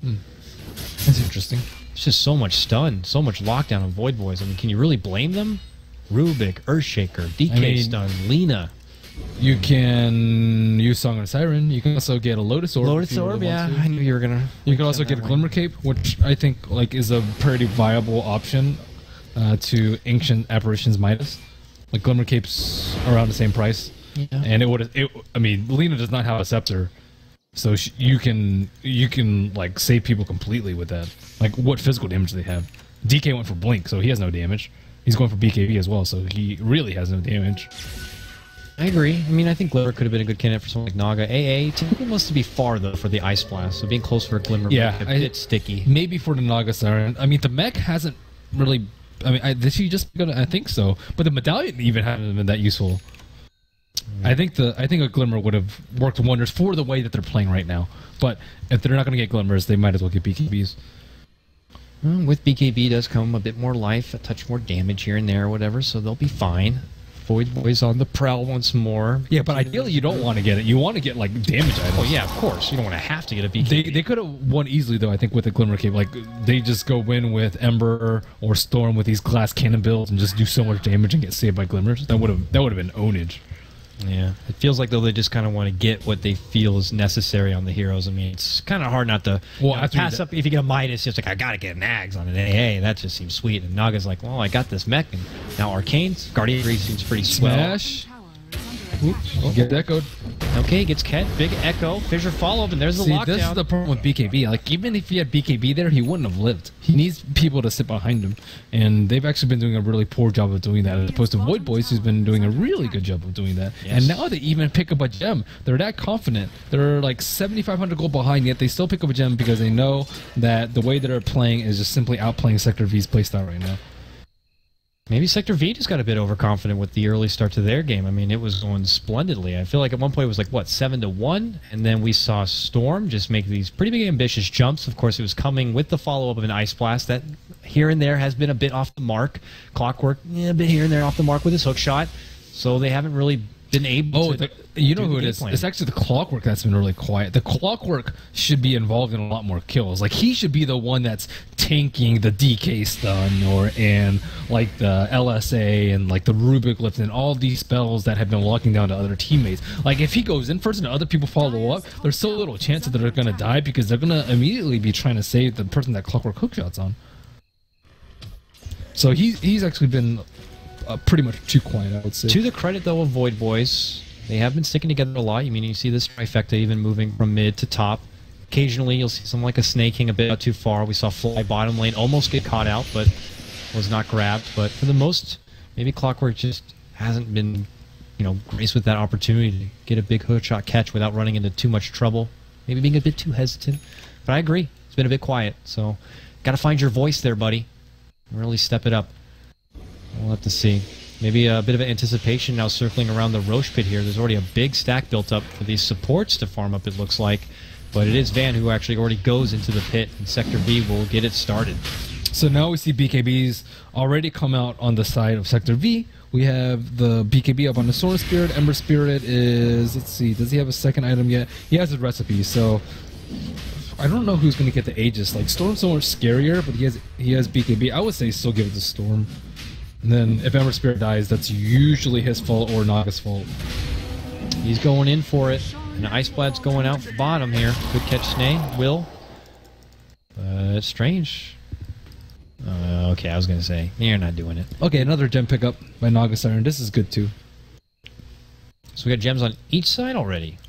Hmm. That's interesting. It's just so much stun, so much lockdown on Void Boys. I mean, can you really blame them? Rubik, Earthshaker, DK I mean- stun, Lina. You can use Song of Siren. You can also get a Lotus Orb. Lotus you Orb, really yeah. to. I knew you were gonna. You can also get a one. Glimmer Cape, which I think like is a pretty viable option uh, to Ancient Apparitions Midas. Like Glimmer Cape's around the same price, Yeah. and it would. It, I mean, Lina does not have a scepter, so sh- you can you can like save people completely with that. Like what physical damage do they have? DK went for Blink, so he has no damage. He's going for BKB as well, so he really has no damage. I agree. I mean, I think Glimmer could have been a good candidate for someone like Naga. AA typically wants to be far though for the Ice Blast, so being close for a Glimmer Yeah, a I- bit sticky. Maybe for the Naga Siren. I mean, the mech hasn't really. I mean, I, did she just? Gonna, I think so. But the medallion even hasn't been that useful. I think the I think a glimmer would have worked wonders for the way that they're playing right now. But if they're not going to get glimmers, they might as well get BKBs. Well, with BKB does come a bit more life, a touch more damage here and there, whatever, so they'll be fine. Void Boys on the prowl once more. Yeah, but ideally you don't want to get it. You want to get like damage items. Oh yeah, of course. You don't want to have to get a BKB. They, they could have won easily though. I think with the glimmer cape, like they just go win with Ember or Storm with these glass cannon builds and just do so much damage and get saved by glimmers. That would have that would have been ownage. Yeah, it feels like though they just kind of want to get what they feel is necessary on the heroes. I mean, it's kind of hard not to Well, you know, pass up if you get a Midas. Just like I gotta get an Ags on an AA. That just seems sweet. And Naga's like, well, I got this mech, and now Arcane's Guardian Greaves seems pretty swell. Smash. Is. Get that code. Okay, gets Ket, big Echo, Fissure follow up, and there's the See, lockdown. this is the problem with BKB. Like, even if he had BKB there, he wouldn't have lived. He needs people to sit behind him, and they've actually been doing a really poor job of doing that, as opposed to Void Boys, who's been doing a really good job of doing that. Yes. And now they even pick up a gem. They're that confident. They're like 7,500 gold behind, yet they still pick up a gem because they know that the way that they're playing is just simply outplaying Sector V's playstyle right now. Maybe Sector V just got a bit overconfident with the early start to their game. I mean, it was going splendidly. I feel like at one point it was like what seven to one, and then we saw Storm just make these pretty big ambitious jumps. Of course, it was coming with the follow up of an Ice Blast that here and there has been a bit off the mark. Clockwork, yeah, a bit here and there off the mark with his hook shot. So they haven't really been able. Oh, to the, you know who it plan. It's actually the Clockwork that's been really quiet. The Clockwork should be involved in a lot more kills. Like he should be the one that's tanking the DK stun or and like the LSA and like the Rubik lift and all these spells that have been locking down to other teammates. Like if he goes in first and other people follow up, there's so little chance that they're gonna die because they're gonna immediately be trying to save the person that Clockwork hookshots on. So he's he's actually been uh, pretty much too quiet, I would say. To the credit, though, of Void Boys, they have been sticking together a lot. I mean, you see this trifecta even moving from mid to top. Occasionally, you'll see something like a Snake King a bit too far. We saw Fly bottom lane almost get caught out, but was not grabbed. But for the most, maybe Clockwork just hasn't been, you know, graced with that opportunity to get a big hook shot catch without running into too much trouble. maybe being a bit too hesitant. But I agree. It's been a bit quiet. So, got to find your voice there, buddy. Really step it up. We'll have to see. Maybe a bit of anticipation now circling around the Rosh pit here. There's already a big stack built up for these supports to farm up, it looks like. But it is Van who actually already goes into the pit, and Sector V will get it started. So now we see BKBs already come out on the side of Sector V. We have the BKB up on the Storm Spirit. Ember Spirit is, let's see, does he have a second item yet? He has a recipe, so I don't know who's going to get the Aegis. Like, Storm's so much scarier, but he has he has BKB. I would say still give it to Storm. And then if Ember Spirit dies, that's usually his fault or Naga's fault. He's going in for it. And Ice Blast going out bottom here. Good catch, Snay. Will. Uh, it's strange. Uh, okay, I was going to say, you're not doing it. Okay, another gem pickup by Naga Siren. This is good too. So we got gems on each side already.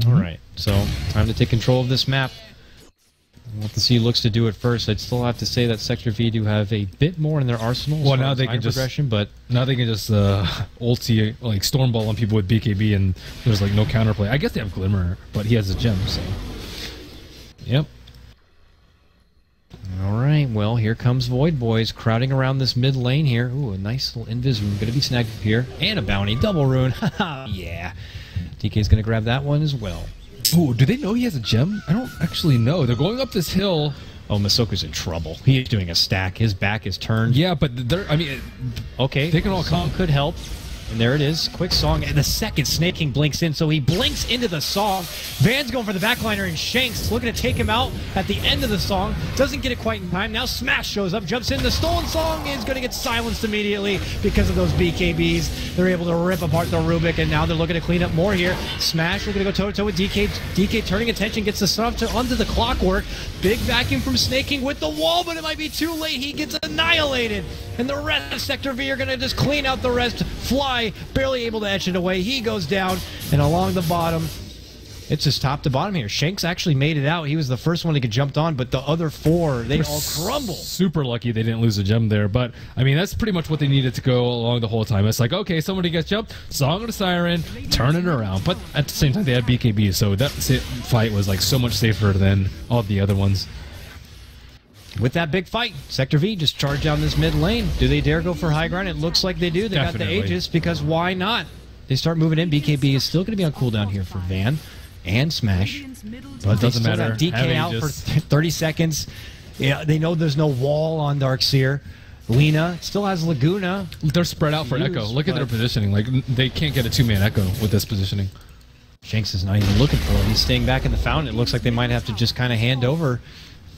Mhm. All right, so time to take control of this map. To see who looks to do it first. I'd still have to say that Sector V do have a bit more in their arsenal. Well, now they can just- progression, but Now they can just uh, ulti like stormball on people with BKB, and there's like no counterplay. I guess they have Glimmer, but he has a gem, so Yep. All right. Well, here comes Void Boys crowding around this mid lane here. Ooh, a nice little invis rune. Going to be snagged up here. And a bounty. Double rune. Yeah. DK's going to grab that one as well. Ooh, do they know he has a gem? I don't actually know. They're going up this hill. Oh, Masoku's in trouble. He's doing a stack. His back is turned. Yeah, but they're. I mean, Okay. They can all come. could help. And there it is. Quick song. And the second Snake King blinks in. So he blinks into the song. Van's going for the backliner and Shanks looking to take him out at the end of the song. Doesn't get it quite in time. Now Smash shows up, jumps in. The stolen song is going to get silenced immediately because of those BKBs. They're able to rip apart the Rubik. And now they're looking to clean up more here. Smash looking to go toe to toe with DK. DK turning attention, gets the stuff to onto the clockwork. Big vacuum from Snake King with the wall, but it might be too late. He gets annihilated. And the rest of Sector V are going to just clean out the rest. Fly, barely able to etch it away. He goes down, and along the bottom, it's just top to bottom here. Shanks actually made it out. He was the first one to get jumped on, but the other four, they all crumble. super lucky they didn't lose a gem there. But I mean, that's pretty much what they needed to go along the whole time. It's like, okay, somebody gets jumped, song of the siren, turn it around. But at the same time, they had BKB, so that fight was like so much safer than all the other ones. With that big fight, Sector V just charged down this mid lane. Do they dare go for high ground? It looks like they do. They got the Aegis because why not? They start moving in. BKB is still going to be on cooldown here for Van and Smash. But it doesn't matter. got DK Have out for 30 seconds. Yeah, they know there's no wall on Darkseer. Lina still has Laguna. They're spread out for Use, Echo. Look at their positioning. Like they can't get a two man Echo with this positioning. Shanks is not even looking for it. He's staying back in the fountain. It looks like they might have to just kind of hand over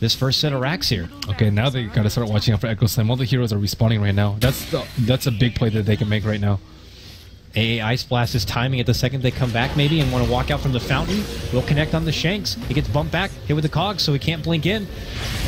this first set of racks here. Okay, now they gotta start watching out for Echo Slam. All the heroes are respawning right now. That's the, that's a big play that they can make right now. AA Ice Blast is timing at the second they come back, maybe, and want to walk out from the fountain. Will connect on the Shanks. He gets bumped back, hit with the cogs, so he can't blink in.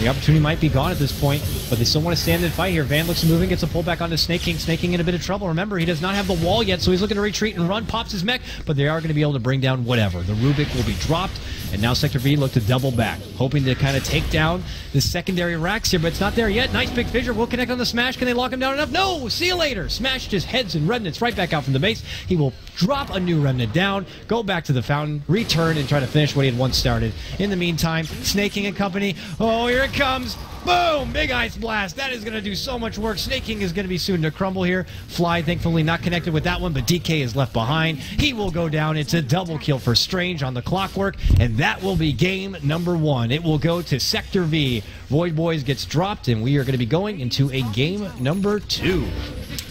The opportunity might be gone at this point, but they still want to stand and fight here. Van looks moving, gets a pullback onto Snake King. Snake King in a bit of trouble. Remember, he does not have the wall yet, so he's looking to retreat and run. Pops his mech, but they are going to be able to bring down whatever. The Rubik will be dropped, and now Sector V look to double back, hoping to kind of take down the secondary racks here, but it's not there yet. Nice big fissure. Will connect on the Smash. Can they lock him down enough? No! See you later. Smash just heads and remnants right back out from the base. He will drop a new remnant down, go back to the fountain, return, and try to finish what he had once started. In the meantime, Snake King and company. Oh, here it comes. Boom! Big ice blast. That is going to do so much work. Snake King is going to be soon to crumble here. Fly, thankfully, not connected with that one, but DK is left behind. He will go down. It's a double kill for Strange on the clockwork, and that will be game number one. It will go to Sector V. Void Boys gets dropped, and we are going to be going into a game number two.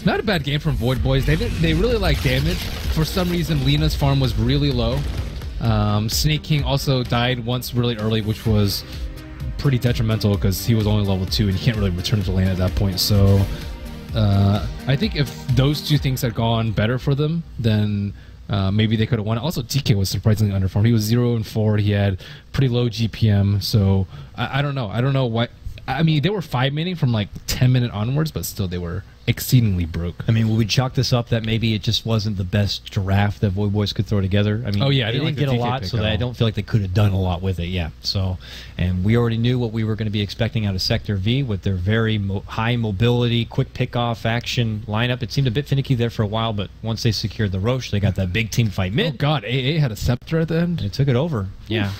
Not a bad game from Void Boys. They they really like damage. For some reason, Lina's farm was really low. Um, Snake King also died once really early, which was pretty detrimental because he was only level two and you can't really return to lane at that point. So uh, I think if those two things had gone better for them, then uh, maybe they could have won. Also, DK was surprisingly underformed. He was zero and four. He had pretty low GPM. So I, I don't know. I don't know what. I mean, they were five minute from like ten minute onwards, but still they were exceedingly broke. I mean, will we chalk this up that maybe it just wasn't the best draft that Void Boys could throw together? I mean, Oh, yeah, I they didn't didn't, like get a lot, so I don't feel like they could have done a lot with it. Yeah. So, and we already knew what we were going to be expecting out of Sector V with their very mo- high mobility, quick pickoff action lineup. It seemed a bit finicky there for a while, but once they secured the Rosh, they got that big team fight Oh. God, AA had a scepter at the end. and it took it over. Yeah.